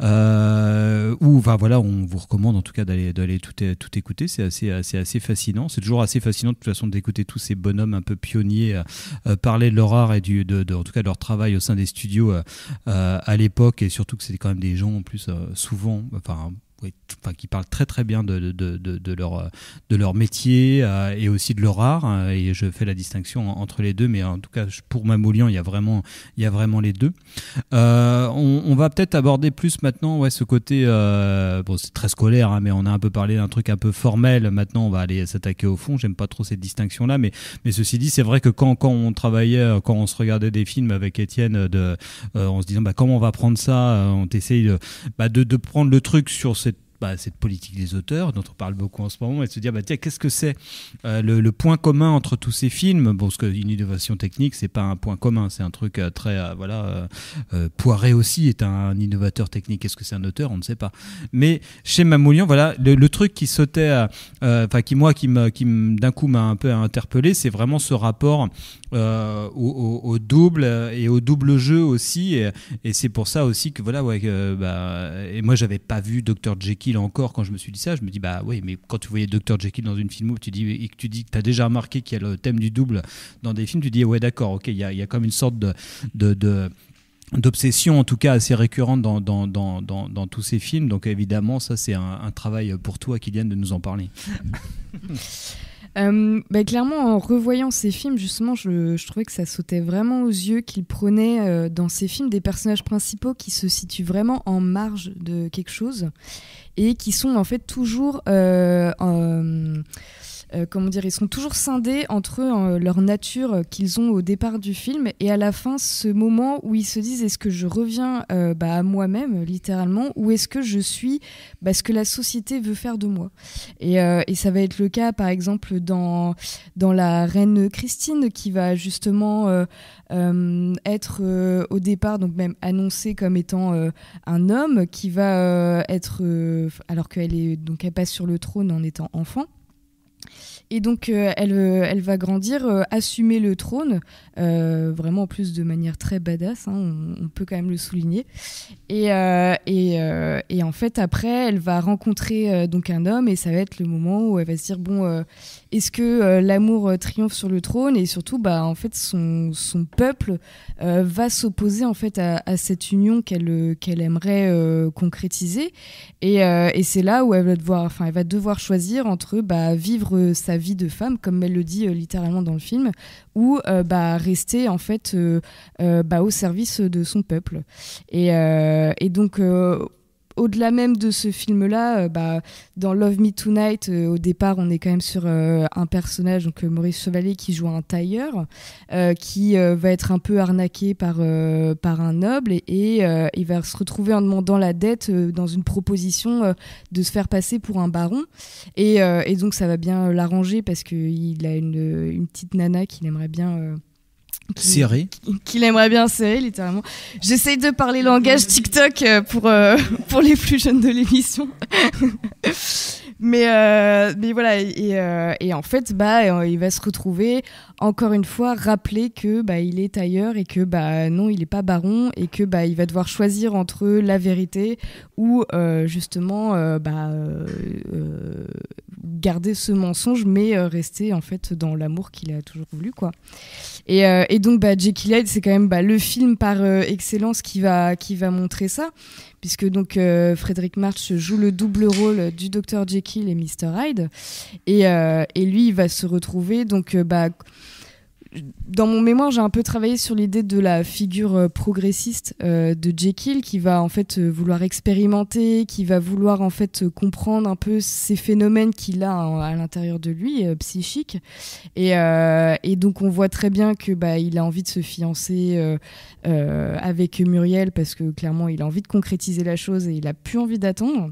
Euh, où, voilà, on vous recommande en tout cas d'aller, tout, écouter. C'est assez, fascinant. C'est toujours assez fascinant de toute façon d'écouter tous ces bonhommes un peu pionniers euh, parler de leur art et de, en tout cas de leur travail au sein des studios à l'époque et surtout que c'était quand même des gens en plus souvent, qui parlent très très bien de, leur, euh, de leur métier euh, et aussi de leur art. hein, et je fais la distinction en- entre les deux, mais en tout cas, pour Mamoulian, il y a vraiment, il y a vraiment les deux. Euh, on, va peut-être aborder plus maintenant ouais, ce côté, euh, c'est très scolaire, hein, mais on a un peu parlé d'un truc un peu formel. Maintenant, on va aller s'attaquer au fond. J'aime pas trop cette distinction-là, mais, mais ceci dit, c'est vrai que quand, quand on travaillait, euh, quand on se regardait des films avec Étienne, euh, de, euh, en se disant bah, comment on va prendre ça, euh, on essaye bah, de, de prendre le truc sur cette bah, cette politique des auteurs dont on parle beaucoup en ce moment et se dire bah, tiens qu'est-ce que c'est euh, le, point commun entre tous ces films? Bon parce qu'une innovation technique c'est pas un point commun c'est un truc euh, très euh, voilà euh, Poiré aussi est un innovateur technique. Est-ce que c'est un auteur? On ne sait pas. Mais chez Mamoulian voilà le, truc qui sautait enfin qui moi qui qui d'un coup m'a un peu interpellé c'est vraiment ce rapport au, double et au double jeu aussi et, c'est pour ça aussi que voilà ouais bah, et moi j'avais pas vu Dr Jekyll encore quand je me suis dit ça je me dis bah oui mais quand tu voyais Dr Jekyll dans une filmo tu dis et que tu dis que tu as déjà remarqué qu'il y a le thème du double dans des films tu dis ouais d'accord ok il y a, y a comme une sorte de, d'obsession en tout cas assez récurrente dans, dans, dans, dans, tous ces films. Donc évidemment ça c'est un, un travail pour toi Kylian de nous en parler. Euh, bah, clairement, en revoyant ces films, justement, je, je trouvais que ça sautait vraiment aux yeux qu'il prenait euh, dans ces films des personnages principaux qui se situent vraiment en marge de quelque chose et qui sont en fait toujours euh, euh, comment ils sont toujours scindés entre euh, leur nature qu'ils ont au départ du film et à la fin ce moment où ils se disent est-ce que je reviens euh, bah, à moi-même littéralement ou est-ce que je suis bah, ce que la société veut faire de moi? Et, euh, ça va être le cas par exemple dans, dans la reine Christine qui va justement euh, euh, être euh, au départ donc même annoncée comme étant euh, un homme qui va euh, être euh, alors qu'elle est donc elle passe sur le trône en étant enfant et donc, euh, elle, euh, elle va grandir, euh, assumer le trône, vraiment en plus de manière très badass, hein, on, peut quand même le souligner. Et, et, en fait, après, elle va rencontrer donc un homme, et ça va être le moment où elle va se dire bon, est-ce que l'amour triomphe sur le trône? Et surtout, bah, en fait, son, son peuple va s'opposer en fait à, cette union qu'elle qu'elle aimerait concrétiser. Et, et c'est là où elle va devoir, elle va devoir choisir entre bah, vivre sa vie de femme, comme elle le dit euh, littéralement dans le film, ou euh, bah, rester en fait euh, bah, au service de son peuple. Et, et donc. Au-delà même de ce film-là, euh, bah, dans Love Me Tonight, euh, au départ, on est quand même sur euh, un personnage, donc Maurice Chevalier, qui joue un tailleur, qui va être un peu arnaqué par, par un noble et, il va se retrouver en demandant la dette dans une proposition de se faire passer pour un baron. Et, donc, ça va bien l'arranger parce qu'il a une petite nana qu'il aimerait bien. Serré. qu'il aimerait bien serrer, littéralement. J'essaye de parler langage TikTok euh, pour, euh, pour les plus jeunes de l'émission. mais, euh, mais voilà, et, euh, et en fait, bah, euh, il va se retrouver, encore une fois, rappeler que bah, il est ailleurs et que bah, non, il n'est pas baron et que bah, il va devoir choisir entre la vérité ou justement bah, garder ce mensonge, mais rester en fait dans l'amour qu'il a toujours voulu. quoi. Et, et donc, bah, Jekyll c'est quand même bah, le film par excellence qui va, qui va montrer ça, puisque donc euh, Frédéric March joue le double rôle du Dr Jekyll et Mr Hyde, et, euh, et lui il va se retrouver donc euh, bah dans mon mémoire, j'ai un peu travaillé sur l'idée de la figure euh, progressiste euh, de Jekyll qui va en fait euh, vouloir expérimenter, qui va vouloir en fait comprendre un peu ces phénomènes qu'il a en- à l'intérieur de lui, psychiques. Et, et donc on voit très bien que bah, il a envie de se fiancer avec Muriel parce que clairement il a envie de concrétiser la chose et il a plus envie d'attendre.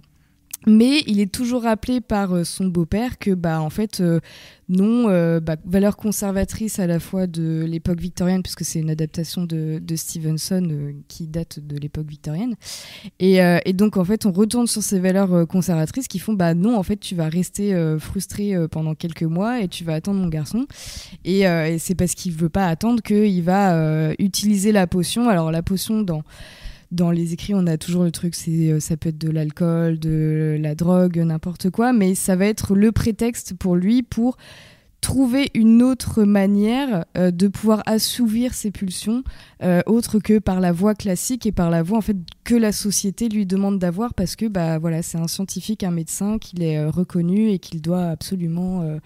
Mais il est toujours rappelé par euh, son beau-père que, bah, en fait, euh, non, euh, bah, valeur conservatrice à la fois de l'époque victorienne, puisque c'est une adaptation de, Stevenson euh, qui date de l'époque victorienne. Et, donc, en fait, on retourne sur ces valeurs conservatrices qui font, bah, non, en fait, tu vas rester frustré pendant quelques mois et tu vas attendre mon garçon. Et, c'est parce qu'il veut pas attendre qu'il va utiliser la potion. Alors, la potion dans dans les écrits, on a toujours le truc, c'est euh, ça peut être de l'alcool, de la drogue, n'importe quoi, mais ça va être le prétexte pour lui pour trouver une autre manière euh, de pouvoir assouvir ses pulsions euh, autre que par la voie classique et par la voie en fait que la société lui demande d'avoir parce que bah voilà c'est un scientifique un médecin qu'il est reconnu et qu'il doit absolument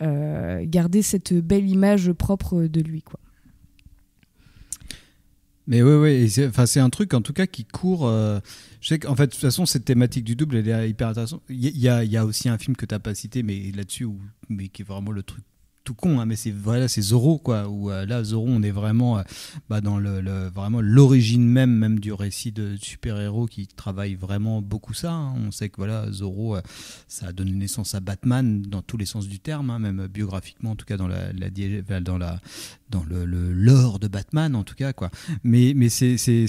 garder cette belle image propre de lui Mais ouais, et c'est un truc en tout cas qui court. euh, je sais qu'en fait, de toute façon, cette thématique du double, est hyper intéressante. Il y, a, y a aussi un film que tu n'as pas cité, mais là-dessus, mais qui est vraiment le truc tout con, hein, mais c'est voilà, c'est quoi. Où euh, là, Zorro, on est vraiment euh, bah, dans le, l'origine même même du récit de super héros qui travaille vraiment beaucoup ça. hein. On sait que voilà, Zorro, euh, ça a donné naissance à Batman dans tous les sens du terme, hein, même biographiquement, en tout cas dans la, dans la dans le, le lore de Batman en tout cas quoi. Mais mais c'est c'est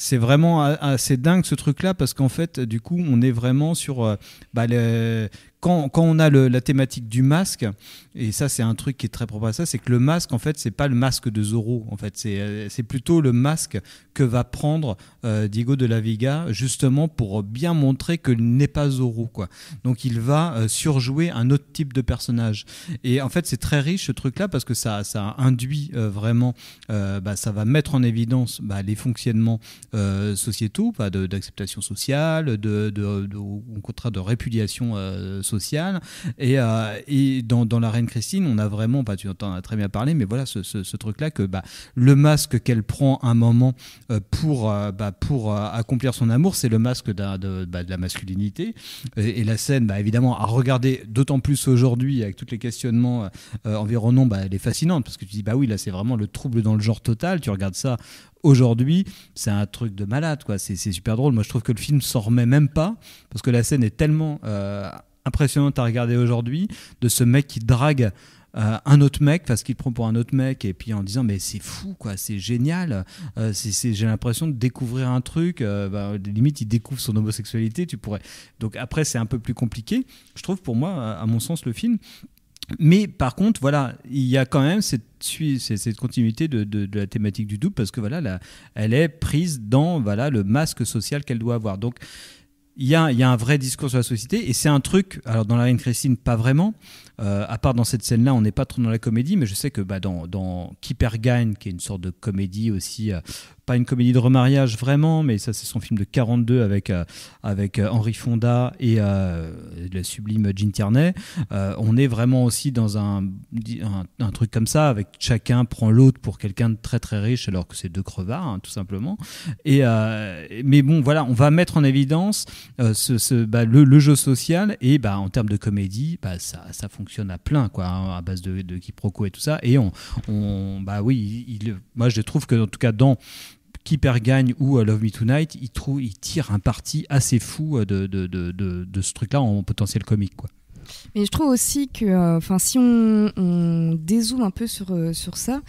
c'est vraiment assez dingue ce truc-là parce qu'en fait, du coup, on est vraiment sur bah, le- quand, on a la thématique du masque et ça c'est un truc qui est très propre à ça, c'est que le masque en fait c'est pas le masque de Zorro en fait, c'est euh, plutôt le masque que va prendre euh, Diego de la Vega justement pour bien montrer que n'est pas Zorro quoi. Donc il va euh, surjouer un autre type de personnage et en fait c'est très riche ce truc-là parce que ça ça induit vraiment, bah, ça va mettre en évidence bah, les fonctionnements sociétaux, de- d'acceptation sociale, de, de, de- au contraire de répudiation euh, sociale. Et, euh, et dans, la Reine Christine, on a vraiment, bah, tu en as très bien parlé, mais voilà ce, ce- truc-là que bah, le masque qu'elle prend un moment euh, pour, euh, bah, pour accomplir son amour, c'est le masque de, bah, de la masculinité. Et, la scène, bah, évidemment, à regarder d'autant plus aujourd'hui avec tous les questionnements environnants, bah, elle est fascinante parce que tu dis, bah oui, là c'est vraiment le trouble dans le genre total. Tu regardes ça aujourd'hui, c'est un truc de malade, quoi. C'est super drôle. Moi, je trouve que le film s'en remet même pas parce que la scène est tellement impressionnante à regarder aujourd'hui de ce mec qui drague. euh, un autre mec parce qu'il prend pour un autre mec et puis en disant mais c'est fou quoi c'est génial Euh, j'ai l'impression de découvrir un truc euh, bah, limite il découvre son homosexualité tu pourrais donc après c'est un peu plus compliqué je trouve pour moi à mon sens le film mais par contre, voilà, il y a quand même cette, continuité de, la thématique du double parce que voilà, elle est prise dans voilà le masque social qu'elle doit avoir. Donc il y a, un vrai discours sur la société et c'est un truc. Alors dans la Reine Christine, pas vraiment. Euh, à part dans cette scène-là, on n'est pas trop dans la comédie, mais je sais que bah, dans, dans Keeper Gain, qui est une sorte de comédie aussi, euh, pas une comédie de remariage vraiment, mais ça c'est son film de 42 avec, euh, avec euh, Henri Fonda et euh, la sublime Jean Tierney. Euh, on est vraiment aussi dans un, un, truc comme ça, avec chacun prend l'autre pour quelqu'un de très très riche, alors que c'est deux crevards, hein, tout simplement. Et, mais bon, voilà, on va mettre en évidence ce, ce- bah, le, le jeu social et bah, en termes de comédie, bah, ça, ça fonctionne à plein, quoi, hein, à base de, de quiproquos et tout ça. Et on, bah oui, moi je trouve que en tout cas dans Keeper gagne ou euh, Love Me Tonight, il, trouve, il tire un parti assez fou euh, de, de, de, ce truc-là en potentiel comique, quoi. Mais je trouve aussi que, euh, si on, on dézoome un peu sur, sur ça,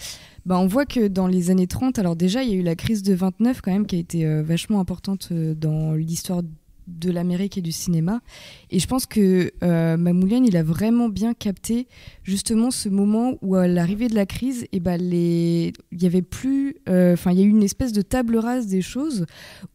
bah, on voit que dans les années 30, alors déjà, il y a eu la crise de 29 quand même, qui a été vachement importante dans l'histoire de l'Amérique et du cinéma. Et je pense que euh, Mamoulian, il a vraiment bien capté justement ce moment où à l'arrivée de la crise, et ben les... il y avait plus, euh, enfin il y a eu une espèce de table rase des choses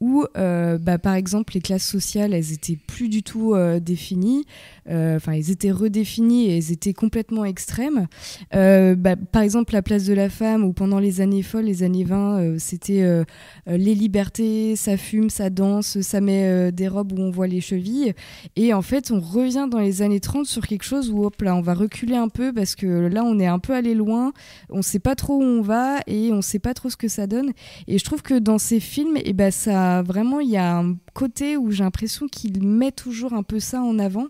où, euh, bah, par exemple, les classes sociales, elles étaient plus du tout euh, définies, enfin elles étaient redéfinies et elles étaient complètement extrêmes. Bah, par exemple, la place de la femme, où pendant les années folles, les années 20, euh, c'était les libertés, ça fume, ça danse, ça met des robes où on voit les chevilles. Et en fait, on revient dans les années 30 sur quelque chose où, hop là, on va reculer un peu parce que là, on est un peu allé loin, on sait pas trop où on va et on sait pas trop ce que ça donne. Et je trouve que dans ces films, et ben ça, vraiment, il y a un côté où j'ai l'impression qu'il met toujours un peu ça en avant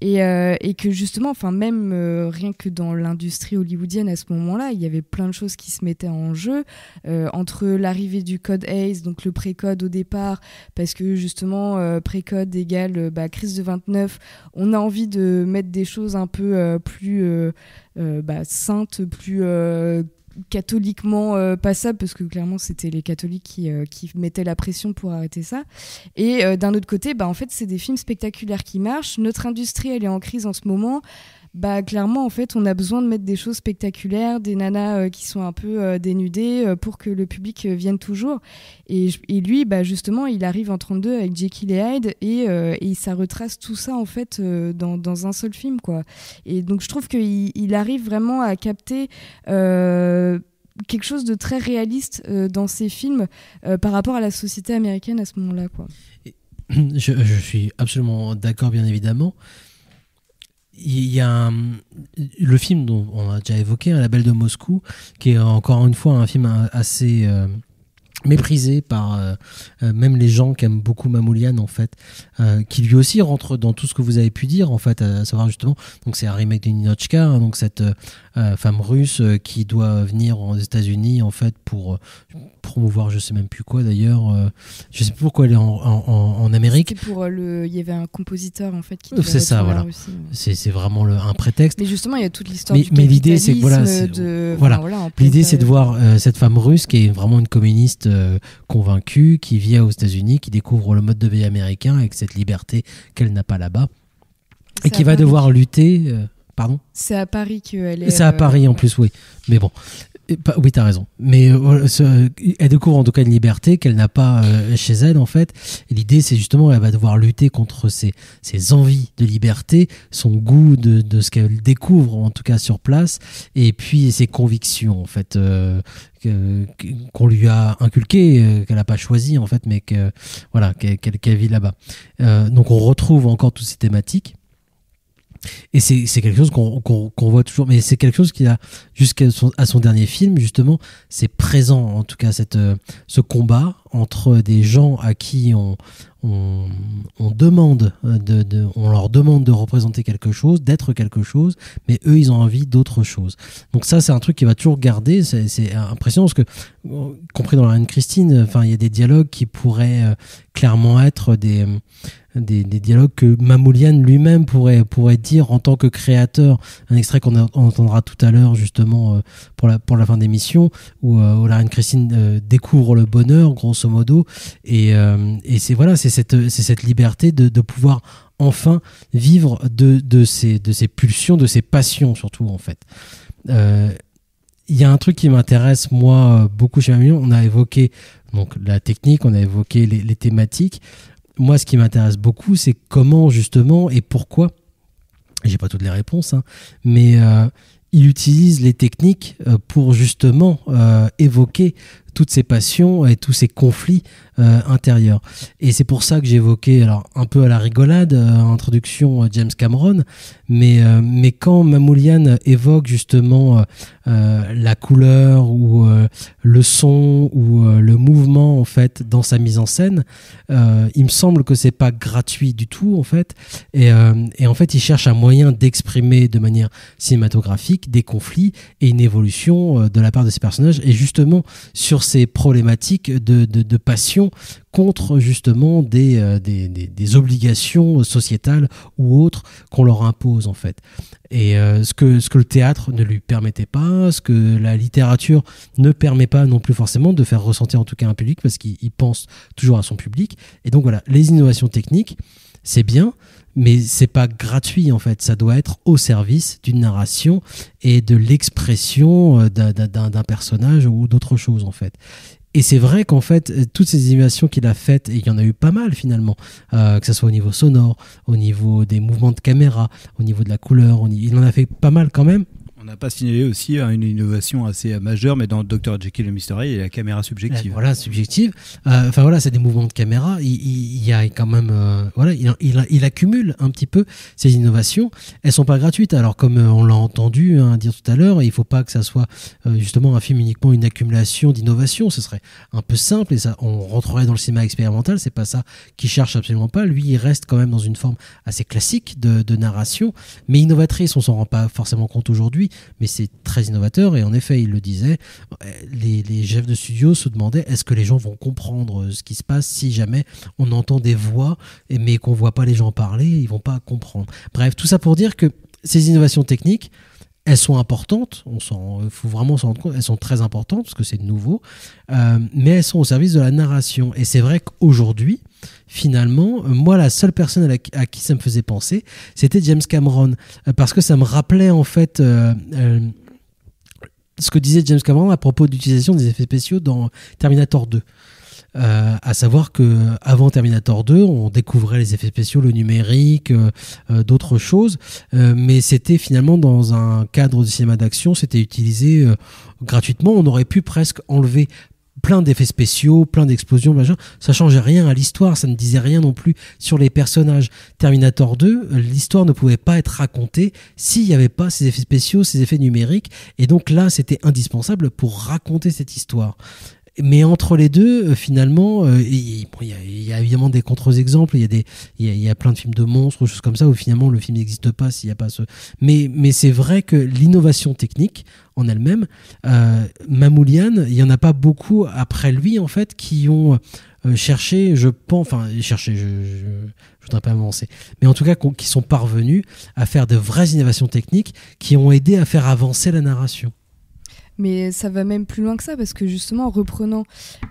et, euh, et que justement, enfin même euh, rien que dans l'industrie hollywoodienne à ce moment-là, il y avait plein de choses qui se mettaient en jeu euh, entre l'arrivée du code ACE, donc le précode au départ, parce que justement précode égale euh, bah, crise de 29, on a envie de mettre des choses un peu euh, plus euh, bah, saintes, plus catholiquement euh, passable parce que clairement c'était les catholiques qui, qui mettaient la pression pour arrêter ça. Et d'un autre côté bah en fait c'est des films spectaculaires qui marchent. Notre industrie elle est en crise en ce moment bah clairement en fait on a besoin de mettre des choses spectaculaires des nanas euh, qui sont un peu euh, dénudées euh, pour que le public vienne toujours et, et lui bah justement il arrive en 32 avec Jekyll et Hyde et, et ça retrace tout ça en fait dans, dans un seul film quoi et donc je trouve qu'il il arrive vraiment à capter quelque chose de très réaliste dans ses films par rapport à la société américaine à ce moment-là quoi. je suis absolument d'accord, bien évidemment. Il y a un- le film dont on a déjà évoqué, Un label de Moscou, qui est encore une fois un film assez euh, méprisé par euh, euh, même les gens qui aiment beaucoup Mamoulian en fait, qui lui aussi rentre dans tout ce que vous avez pu dire en fait, à savoir justement, donc c'est un remake de Ninochka, hein, donc cette euh, femme russe euh, qui doit venir aux États-Unis en fait pour promouvoir je sais même plus quoi d'ailleurs, euh, je sais plus pourquoi elle est en, en, en- Amérique. Pour euh, le il y avait un compositeur en fait qui C'est ça, voilà. C'est c'est vraiment le, un prétexte. Mais justement, il y a toute l'histoire Mais, du mais l'idée, c'est voilà, de- voilà. enfin, l'idée, c'est de voir euh, cette femme russe qui est vraiment une communiste convaincue, qui vit aux États-Unis, qui découvre le mode de vie américain avec cette liberté qu'elle n'a pas là-bas, et qui va devoir lutter. Pardon. C'est à Paris qu'elle est. C'est à euh, Paris en plus, oui. Mais bon. Oui, t'as raison. Mais euh, ce- elle découvre en tout cas une liberté qu'elle n'a pas euh, chez elle, en fait. Et l'idée, c'est justement, elle va devoir lutter contre ses, ses envies de liberté, son goût de, de ce qu'elle découvre, en tout cas sur place, et puis ses convictions, en fait, euh, qu'on lui a inculquées, qu'elle n'a pas choisi, en fait, mais que voilà, qu'elle vit là-bas. Donc, on retrouve encore toutes ces thématiques. Et c'est quelque chose qu'on qu'on voit toujours, mais c'est quelque chose qui a jusqu'à son, à son dernier film justement, c'est présent en tout cas cette euh, ce combat entre des gens à qui on on, on demande euh, de, de- on leur demande de représenter quelque chose, d'être quelque chose, mais eux ils ont envie d'autre chose. Donc ça c'est un truc qui va toujours garder, c'est impressionnant parce que compris dans la Reine Christine, enfin il y a des dialogues qui pourraient euh, clairement être des des, dialogues que Mamoulian lui-même pourrait, pourrait dire en tant que créateur. Un extrait qu'on entendra tout à l'heure, justement, euh, pour, la, pour la fin d'émission, où, euh, où la reine Christine euh, découvre le bonheur, grosso modo. Et, et c'est voilà, c'est cette, cette liberté de, de pouvoir enfin vivre de, de, ses, de ses pulsions, de ses passions, surtout, en fait. Il y a un truc qui m'intéresse moi beaucoup chez Mamoulian. On a évoqué donc la technique, on a évoqué les thématiques. Moi, ce qui m'intéresse beaucoup, c'est comment justement et pourquoi. J'ai pas toutes les réponses, hein, mais euh, il utilise les techniques euh, pour justement euh, évoquer toutes ces passions et tous ces conflits euh, intérieurs. Et c'est pour ça que évoqué, alors un peu à la rigolade, euh, introduction euh, James Cameron, mais, euh, mais quand Mamoulian évoque justement la couleur ou le son ou le mouvement en fait dans sa mise en scène, il me semble que c'est pas gratuit du tout en fait. Et, et en fait, il cherche un moyen d'exprimer de manière cinématographique des conflits et une évolution de la part de ces personnages. Et justement, sur ces problématiques de, de passion contre justement des, euh, des, des, des obligations sociétales ou autres qu'on leur impose en fait. Et euh, ce, que, ce que le théâtre ne lui permettait pas, ce que la littérature ne permet pas non plus forcément de faire ressentir en tout cas un public parce qu'il il pense toujours à son public. Et donc voilà, les innovations techniques, c'est bien, mais c'est pas gratuit en fait. Ça doit être au service d'une narration et de l'expression euh, d'un personnage ou d'autre chose en fait. Et c'est vrai qu'en fait, euh, toutes ces innovations qu'il a faites, et il y en a eu pas mal finalement, euh, que ce soit au niveau sonore, au niveau des mouvements de caméra, au niveau de la couleur, il en a fait pas mal quand même. On n'a pas signalé aussi hein, une innovation assez majeure, mais dans Dr. Jekyll et Mr. Hyde, il y a la caméra subjective. Euh, Voilà, subjective. Euh, Enfin voilà, c'est des mouvements de caméra. Il, y a quand même, euh, voilà, il, accumule un petit peu ces innovations. Elles sont pas gratuites. Alors comme euh, on l'a entendu hein, dire tout à l'heure, il faut pas que ça soit justement un film uniquement une accumulation d'innovations. Ce serait un peu simple et ça, on rentrerait dans le cinéma expérimental. C'est pas ça qu'il cherche absolument pas. Lui, il reste quand même dans une forme assez classique de, de narration, mais innovatrice. On s'en rend pas forcément compte aujourd'hui, mais c'est très innovateur. Et en effet, il le disait, les, chefs de studio se demandaient est-ce que les gens vont comprendre euh, ce qui se passe si jamais on entend des voix mais qu'on voit pas les gens parler, ils vont pas comprendre. Bref, tout ça pour dire que ces innovations techniques, elles sont importantes, on s'en, faut vraiment s'en rendre compte, elles sont très importantes parce que c'est nouveau, euh, mais elles sont au service de la narration. Et c'est vrai qu'aujourd'hui, finalement, euh, moi, la seule personne à, qui ça me faisait penser, c'était James Cameron, Euh, parce que ça me rappelait en fait euh, euh, ce que disait James Cameron à propos de l'utilisation des effets spéciaux dans Terminator 2. Euh, à savoir que avant Terminator 2, on découvrait les effets spéciaux, le numérique, euh, euh, d'autres choses, euh, mais c'était finalement dans un cadre de cinéma d'action, c'était utilisé euh, gratuitement. On aurait pu presque enlever plein d'effets spéciaux, plein d'explosions, machin. Ça changeait rien à l'histoire, ça ne disait rien non plus sur les personnages. Terminator 2, euh, l'histoire ne pouvait pas être racontée s'il n'y avait pas ces effets spéciaux, ces effets numériques, et donc là, c'était indispensable pour raconter cette histoire. Mais entre les deux, euh, finalement, euh, il y, a, évidemment des contre-exemples. Il y a des, y y a plein de films de monstres, ou choses comme ça, où finalement le film n'existe pas s'il n'y a pas ce. Mais, mais c'est vrai que l'innovation technique en elle-même, euh, Mamoulian, il y en a pas beaucoup après lui en fait qui ont euh, cherché, je pense, enfin cherché, je, je, je voudrais pas avancer, mais en tout cas qui sont parvenus à faire de vraies innovations techniques qui ont aidé à faire avancer la narration. Mais ça va même plus loin que ça parce que justement en reprenant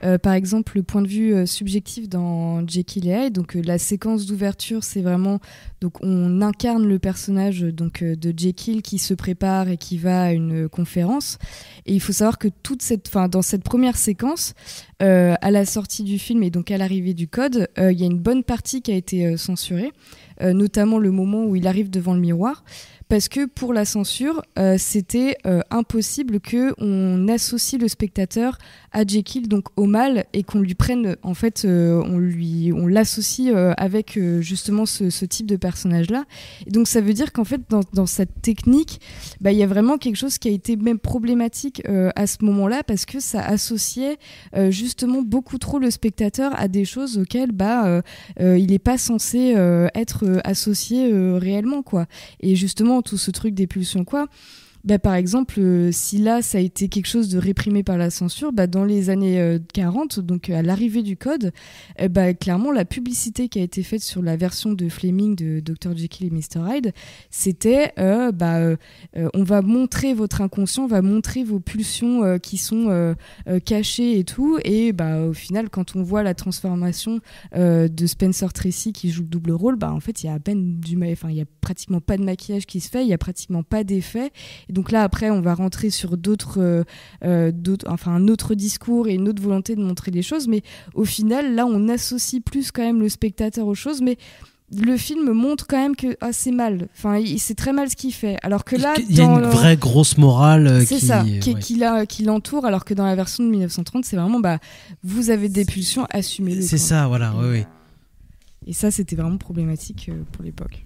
euh, par exemple le point de vue euh, subjectif dans Jekyll et Hyde, donc euh, la séquence d'ouverture c'est vraiment donc on incarne le personnage donc de Jekyll qui se prépare et qui va à une conférence. Et il faut savoir que toute cette fin dans cette première séquence à la sortie du film et donc à l'arrivée du code il y a une bonne partie qui a été censurée notamment le moment où il arrive devant le miroir parce que pour la censure, euh, c'était euh, impossible que on associe le spectateur à Jekyll, donc au mal, et qu'on lui prenne, en fait, euh, on lui, on l'associe avec justement ce, type de personnage-là. Donc ça veut dire qu'en fait, dans, dans cette technique, bah, il y a vraiment quelque chose qui a été même problématique à ce moment-là, parce que ça associait justement beaucoup trop le spectateur à des choses auxquelles bah, il n'est pas censé être associé réellement, quoi. Et justement, tout ce truc des pulsions, quoi. Bah, par exemple, euh, si là ça a été quelque chose de réprimé par la censure, bah, dans les années euh, 40, donc à l'arrivée du code, bah, clairement la publicité qui a été faite sur la version de Fleming de Dr. Jekyll et Mr. Hyde, c'était euh, euh, euh, on va montrer votre inconscient, on va montrer vos pulsions euh, qui sont euh, euh, cachées et tout, et bah, au final, quand on voit la transformation euh, de Spencer Tracy qui joue le double rôle, en fait il y a à peine du, enfin il y a pratiquement pas de maquillage qui se fait, il y a pratiquement pas d'effet. Et donc là, après, on va rentrer sur d'autres, euh, euh, d'autres- enfin, un autre discours et une autre volonté de montrer les choses. Mais au final, là, on associe plus quand même le spectateur aux choses. Mais le film montre quand même que ah, c'est mal. Enfin, il- c'est très mal ce qu'il fait. Alors que là, Il y a dans une vraie grosse morale euh, qui, ça, qui, ouais. qui la- qui l'entoure, alors que dans la version de 1930, c'est vraiment, bah, vous avez des pulsions, assumez-le. C'est ça, voilà, oui, oui. Et ça, c'était vraiment problématique pour l'époque.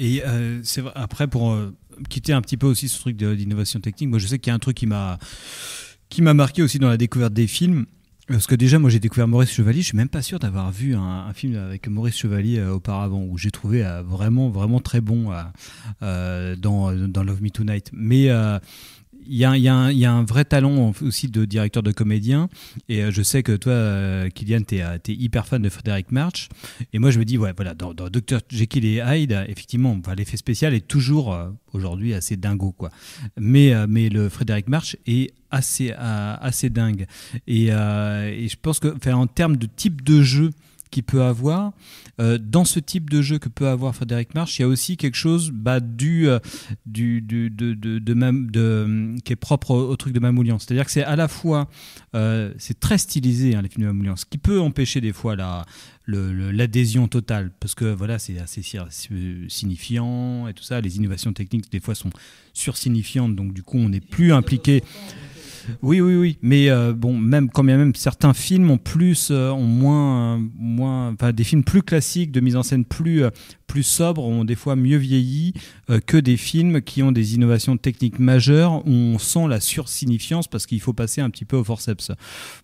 Et euh, c'est vrai, après, pour euh, quitter un petit peu aussi ce truc d'innovation technique, moi je sais qu'il y a un truc qui m'a qui m'a marqué aussi dans la découverte des films. Parce que déjà, moi j'ai découvert Maurice Chevalier, je suis même pas sûr d'avoir vu un, film avec Maurice Chevalier euh, auparavant, où j'ai trouvé euh, vraiment, vraiment très bon euh, dans, dans Love Me Tonight. Mais il y a, un- vrai talent aussi de directeur de comédien. Et euh, je sais que toi, euh, Kylian, tu es, hyper fan de Frédéric March. Et moi, je me dis, voilà, dans, dans Dr. Jekyll et Hyde, effectivement, l'effet spécial est toujours euh, aujourd'hui assez dingo. Quoi. Mais, euh, mais le Frédéric March est assez, euh, assez dingue. Et, euh, et je pense que, en termes de type de jeu, qu'il peut avoir. Euh, dans ce type de jeu que peut avoir Frédéric March, il y a aussi quelque chose bah, du, euh, du, de, de, de Mam- de- qui est propre au, truc de Mamoulian. C'est-à-dire que c'est à la fois, euh, c'est très stylisé hein, les films de Mamoulian, ce qui peut empêcher des fois la l'adhésion totale parce que voilà c'est assez si- signifiant et tout ça les innovations techniques des fois sont sursignifiantes donc du coup on n'est plus impliqué oui, oui, oui. Mais euh, bon, même quand bien même certains films ont plus, euh, ont moins, moins, enfin des films plus classiques de mise en scène plus, euh, plus sobres ont des fois mieux vieilli que des films qui ont des innovations techniques majeures où on sent la sursignifiance parce qu'il faut passer un petit peu au forceps.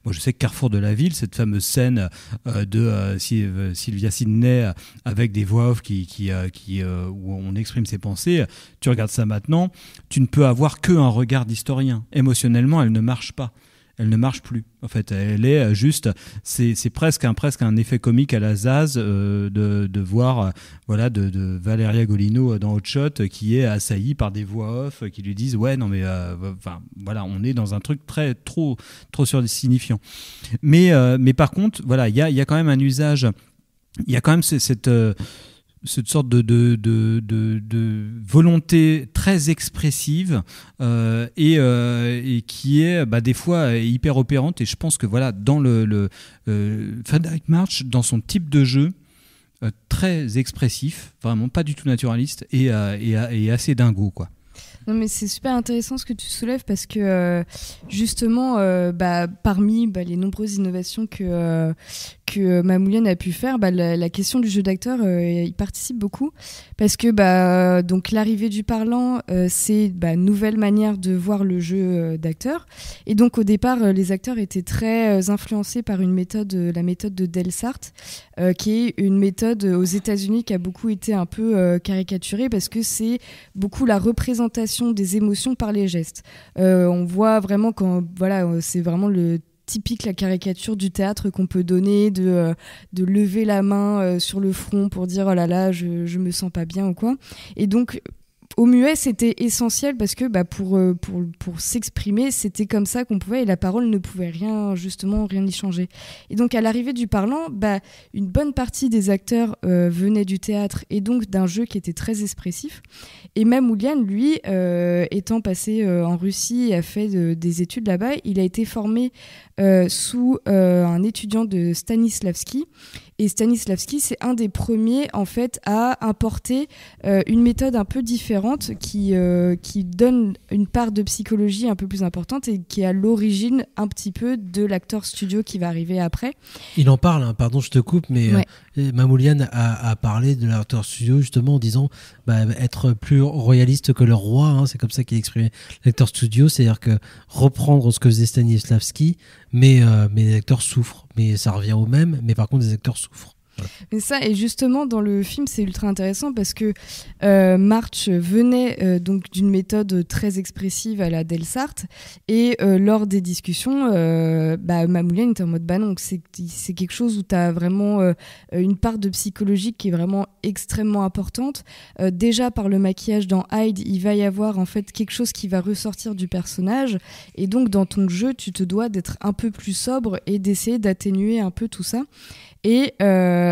Moi, je sais que Carrefour de la ville, cette fameuse scène de Sy- Sylvia Sidney avec des voix off qui, qui, qui, où on exprime ses pensées. Tu regardes ça maintenant, tu ne peux avoir que un regard d'historien. Émotionnellement, elle ne marche pas. Elle ne marche plus. En fait, elle est euh, juste. C'est presque un presque un effet comique à la Zaz euh, de, de voir euh, voilà de, de Valeria Golino dans Hot Shot qui est assaillie par des voix off qui lui disent ouais non mais enfin voilà on est dans un truc très trop trop sursignifiant. Mais mais par contre voilà il y a y a quand même un usage. Il y a quand même ce- cette cette sorte de, de, de, de, volonté très expressive euh, et, euh, et qui est bah, des fois hyper opérante. Et je pense que voilà dans le, le euh, March dans son type de jeu très expressif vraiment pas du tout naturaliste et, et, et assez dingo quoi. Non mais c'est super intéressant ce que tu soulèves parce que justement bah, parmi bah, les nombreuses innovations que, que Mamoulian a pu faire, bah, la, question du jeu d'acteur euh, y participe beaucoup parce que bah, donc l'arrivée du parlant euh, c'est bah, nouvelle manière de voir le jeu euh, d'acteur et donc au départ euh, les acteurs étaient très euh, influencés par une méthode, euh, la méthode de Delsart euh, qui est une méthode euh, aux États-Unis qui a beaucoup été un peu euh, caricaturée parce que c'est beaucoup la représentation des émotions par les gestes. Euh, on voit vraiment quand voilà, euh, c'est vraiment le typique la caricature du théâtre qu'on peut donner de, euh, lever la main euh, sur le front pour dire oh là là je, je me sens pas bien ou quoi. Et donc au muet, c'était essentiel parce que bah, pour, euh, pour, pour s'exprimer, c'était comme ça qu'on pouvait et la parole ne pouvait rien, justement, rien y changer. Et donc, à l'arrivée du parlant, bah, une bonne partie des acteurs euh, venaient du théâtre et donc d'un jeu qui était très expressif. Et même Oulian, lui, euh, étant passé en Russie et a fait de- des études là-bas, il a été formé sous un étudiant de Stanislavski. Et Stanislavski, c'est un des premiers en fait à importer euh, une méthode un peu différente qui, euh, qui donne une part de psychologie un peu plus importante et qui est à l'origine un petit peu de l'acteur studio qui va arriver après. Il en parle, hein, pardon, je te coupe, mais Ouais. euh, Mamoulian a, a parlé de l'acteur studio justement en disant bah, être plus royaliste que le roi. hein, c'est comme ça qu'il exprimait l'acteur studio, c'est-à-dire que reprendre ce que faisait Stanislavski, mais, euh, mais les acteurs souffrent. Mais ça revient au même, mais par contre, les acteurs souffrent. Mais ça, et justement, dans le film, c'est ultra intéressant parce que euh, March venait euh, donc d'une méthode très expressive à la Delsart, et euh, lors des discussions, bah, Mamoulian était en mode bah non, c'est quelque chose où tu as vraiment une part de psychologique qui est vraiment extrêmement importante. Déjà, par le maquillage dans Hyde, il va y avoir en fait quelque chose qui va ressortir du personnage, et donc dans ton jeu, tu te dois d'être un peu plus sobre et d'essayer d'atténuer un peu tout ça. Et,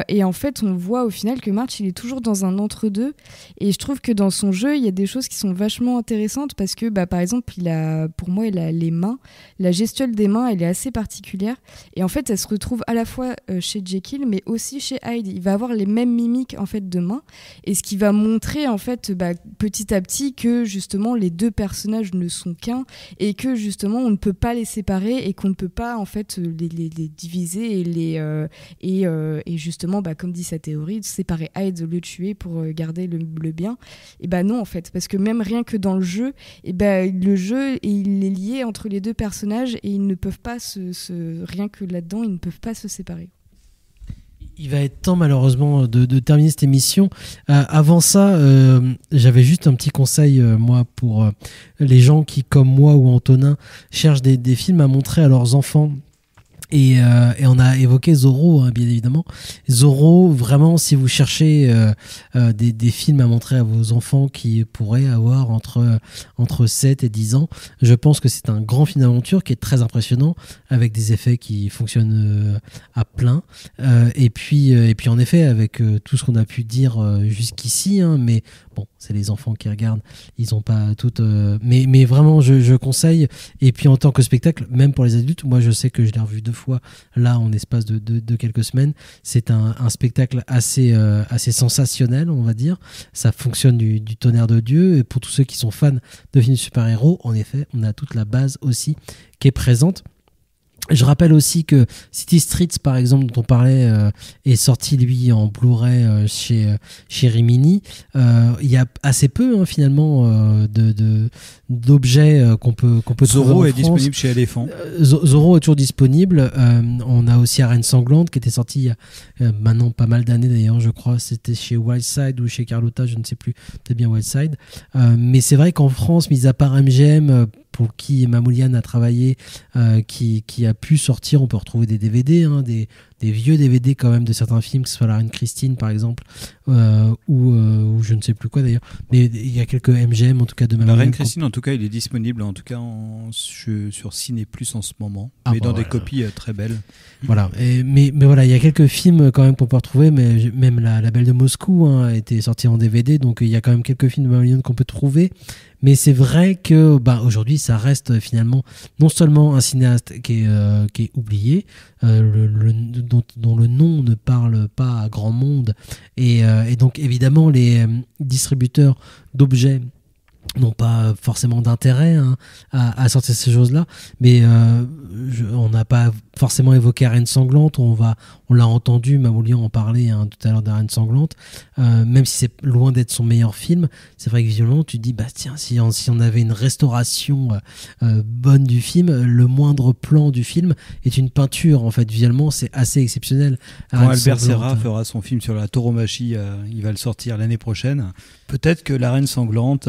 et en fait, on voit au final que March, il est toujours dans un entre-deux. Et je trouve que dans son jeu, il y a des choses qui sont vachement intéressantes parce que, bah, par exemple, il a, pour moi, il a les mains. La gestuelle des mains, elle est assez particulière. Et en fait, elle se retrouve à la fois euh, chez Jekyll, mais aussi chez Hyde. Il va avoir les mêmes mimiques, en fait, de mains. Et ce qui va montrer, en fait, bah, petit à petit que, justement, les deux personnages ne sont qu'un et que, justement, on ne peut pas les séparer et qu'on ne peut pas, en fait, les, diviser et les, euh, et, euh, et justement, bah, comme dit sa théorie, de séparer Hyde, le tuer pour euh, garder le, bien. Et bah non, en fait, parce que même rien que dans le jeu, et bah, le jeu, il est lié entre les deux personnages et ils ne peuvent pas se, rien que là-dedans, ils ne peuvent pas se séparer. Il va être temps malheureusement de, terminer cette émission. Euh, avant ça, euh, j'avais juste un petit conseil, moi, pour les gens qui, comme moi ou Antonin, cherchent des films à montrer à leurs enfants. Et, euh, et on a évoqué Zorro, hein, bien évidemment. Zorro, vraiment, si vous cherchez euh, euh, des, des films à montrer à vos enfants qui pourraient avoir entre, entre 7 et 10 ans, je pense que c'est un grand film d'aventure qui est très impressionnant, avec des effets qui fonctionnent euh, à plein. Euh, et, puis, euh, et puis, en effet, avec tout ce qu'on a pu dire jusqu'ici, hein, mais bon, c'est les enfants qui regardent, ils ont pas tout. euh, mais, mais vraiment, je, je conseille. Et puis, en tant que spectacle, même pour les adultes, moi, je sais que je l'ai revu deux fois là en espace de, quelques semaines. C'est un, spectacle assez, euh, assez sensationnel, on va dire. Ça fonctionne du, tonnerre de Dieu. Et pour tous ceux qui sont fans de films super-héros, en effet, on a toute la base aussi qui est présente. Je rappelle aussi que City Streets, par exemple, dont on parlait, euh, est sorti lui en Blu-ray euh, chez euh, chez Rimini. Euh, Il y a assez peu hein, finalement de d'objets qu'on peut qu'on peut trouver en est France. disponible chez Elephant. Zo- Zorro est toujours disponible. On a aussi Arène Sanglante qui était sorti il y a maintenant pas mal d'années d'ailleurs, je crois. C'était chez Wildside ou chez Carlotta, je ne sais plus. Peut-être bien Wildside. Mais c'est vrai qu'en France, mis à part MGM, pour qui Mamoulian a travaillé, euh, qui, qui a pu sortir, on peut retrouver des DVD, hein, des, des vieux DVD quand même de certains films, que ce soit La Reine Christine par exemple, euh, ou, euh, ou je ne sais plus quoi d'ailleurs. Mais il y a quelques MGM en tout cas de La Mamoulian Reine Christine, en tout cas, il est disponible en tout cas en- sur, sur Ciné Plus en ce moment, Ah mais bah dans des copies euh, très belles. Voilà. Et, mais, mais voilà, il y a quelques films quand même qu'on peut retrouver, mais même la, la Belle de Moscou hein, a été sortie en DVD, donc il y a quand même quelques films de Mamoulian qu'on peut trouver. Mais c'est vrai que bah, aujourd'hui, ça reste finalement non seulement un cinéaste qui est, euh, qui est oublié, le, le- dont, le nom ne parle pas à grand monde, et, euh, donc évidemment les euh, distributeurs d'objets n'ont pas forcément d'intérêt hein, à, sortir ces choses-là, mais euh, on n'a pas forcément évoqué Arène Sanglante, on va, on l'a entendu, Mamoulian en parlait hein, tout à l'heure d'Arène Sanglante, euh, même si c'est loin d'être son meilleur film, c'est vrai que visuellement tu te dis bah tiens si on, si on avait une restauration euh, bonne du film, le moindre plan du film est une peinture en fait visuellement c'est assez exceptionnel. Quand Albert Serra fera son film sur la tauromachie, euh, il va le sortir l'année prochaine. Peut-être que La Reine Sanglante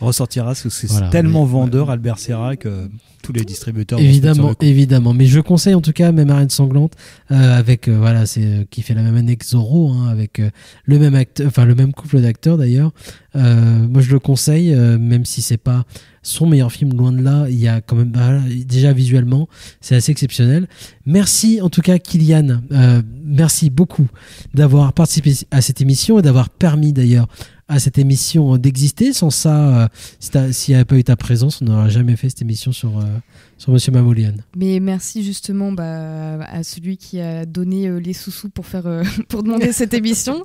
ressortira parce que c'est Voilà, tellement mais- vendeur Albert Serra que tous les distributeurs Évidemment, évidemment. Mais je conseille en tout cas même Arène Sanglante avec voilà c'est euh, qui fait la même année que Zorro hein, avec euh, le même acteur, enfin le même couple d'acteurs d'ailleurs. Euh, moi je le conseille même si c'est pas son meilleur film loin de là. Il y a quand même voilà, déjà visuellement c'est assez exceptionnel. Merci en tout cas Kylian. Merci beaucoup d'avoir participé à cette émission et d'avoir permis d'ailleurs à cette émission d'exister. Sans ça, euh, s'il n'y avait pas eu ta présence, on n'aurait jamais fait cette émission sur, euh, sur Monsieur Mamoulian. Mais merci justement bah, à celui qui a donné euh, les sous-sous pour faire euh, pour demander cette émission.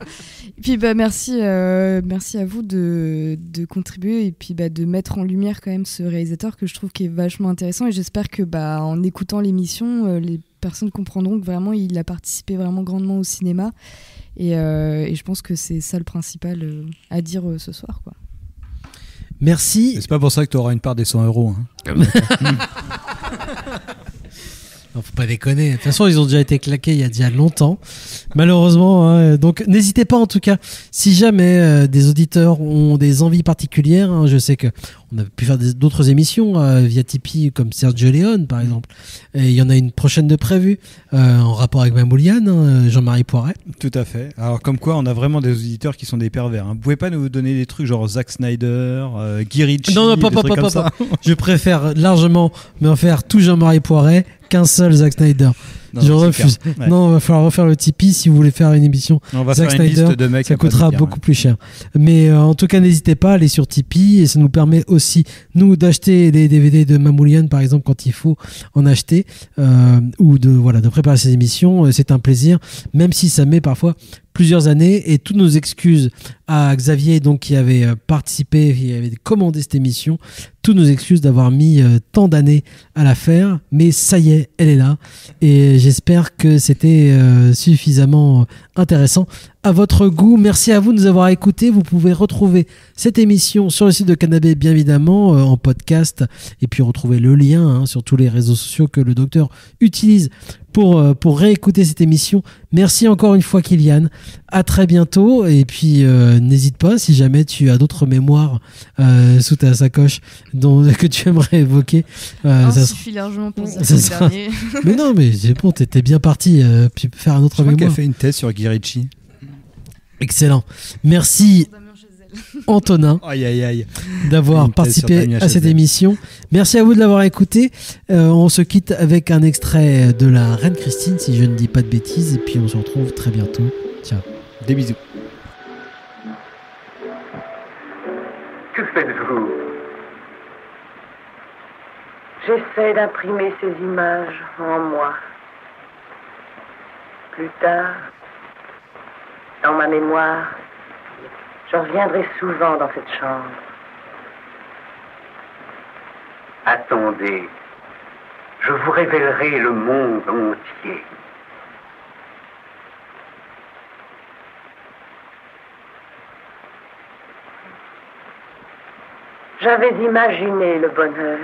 Et puis bah merci euh, merci à vous de, de contribuer et puis bah, de mettre en lumière quand même ce réalisateur que je trouve qui est vachement intéressant et j'espère que bah en écoutant l'émission les personnes comprendront que vraiment il a participé vraiment grandement au cinéma et, euh, et je pense que c'est ça le principal euh, à dire euh, ce soir quoi. Merci. C'est pas pour ça que tu auras une part des 100 euros. hein. Non, faut pas déconner. De toute façon, ils ont déjà été claqués il y a déjà longtemps. Malheureusement, hein. donc n'hésitez pas en tout cas, si jamais euh, des auditeurs ont des envies particulières, hein, je sais que on a pu faire d'autres émissions euh, via Tipeee comme Sergio Leone par exemple. Et il y en a une prochaine de prévue euh, en rapport avec Mamoulian, hein, Jean-Marie Poiret. Tout à fait. Alors comme quoi, on a vraiment des auditeurs qui sont des pervers. Hein. Vous pouvez pas nous donner des trucs genre Zack Snyder, euh, Guy Ritchie, Non, non, pas, des pas, trucs pas, comme pas, ça. pas. Je préfère largement me faire tout Jean-Marie Poiret qu'un seul Zack Snyder. Non, je refuse. Ouais. Non, il va falloir refaire le Tipeee si vous voulez faire une émission. On va Zack faire une Snyder, liste de mecs ça coûtera dire, beaucoup ouais. plus cher. Mais euh, en tout cas, n'hésitez pas à aller sur Tipeee et ça nous permet aussi, nous, d'acheter des DVD de Mamoulian, par exemple, quand il faut en acheter, euh, ou de, voilà, de préparer ces émissions. Euh, C'est un plaisir, même si ça met parfois plusieurs années et toutes nos excuses à Xavier donc qui avait euh, participé qui avait commandé cette émission toutes nos excuses d'avoir mis euh, tant d'années à la faire, mais ça y est, elle est là. Et j'espère que c'était euh, suffisamment intéressant à votre goût. Merci à vous de nous avoir écoutés. Vous pouvez retrouver cette émission sur le site de Canabé, bien évidemment, euh, en podcast, et puis retrouver le lien hein, sur tous les réseaux sociaux que le docteur utilise pour, euh, pour réécouter cette émission. Merci encore une fois, Kylian. À très bientôt. Et puis, euh, n'hésite pas, si jamais tu as d'autres mémoires euh, sous ta sacoche dont, que tu aimerais évoquer. Ah, ça suffit largement pour ça, ça le sera- dernier. mais non, mais c'est bon, t'étais bien parti. euh, puis faire un autre Je crois qu'elle mémoire. a fait une thèse sur Guy Ritchie. Excellent. Merci Antonin Aïe, aïe, aïe. d'avoir participé à cette émission. Merci à vous de l'avoir écouté. Euh, on se quitte avec un extrait de la Reine Christine, si je ne dis pas de bêtises, et puis on se retrouve très bientôt. Ciao. Des bisous. Que faites-vous? J'essaie d'imprimer ces images en moi. Plus tard, dans ma mémoire, je reviendrai souvent dans cette chambre. Attendez, je vous révélerai le monde entier. J'avais imaginé le bonheur,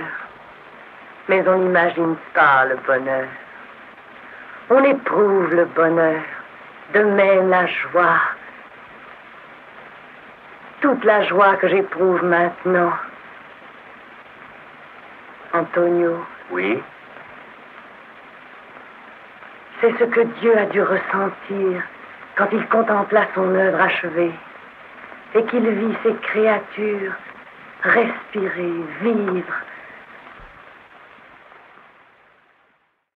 mais on n'imagine pas le bonheur. On éprouve le bonheur, de même la joie. Toute la joie que j'éprouve maintenant. Antonio. Oui. C'est ce que Dieu a dû ressentir quand il contempla son œuvre achevée et qu'il vit ses créatures respirer, vivre,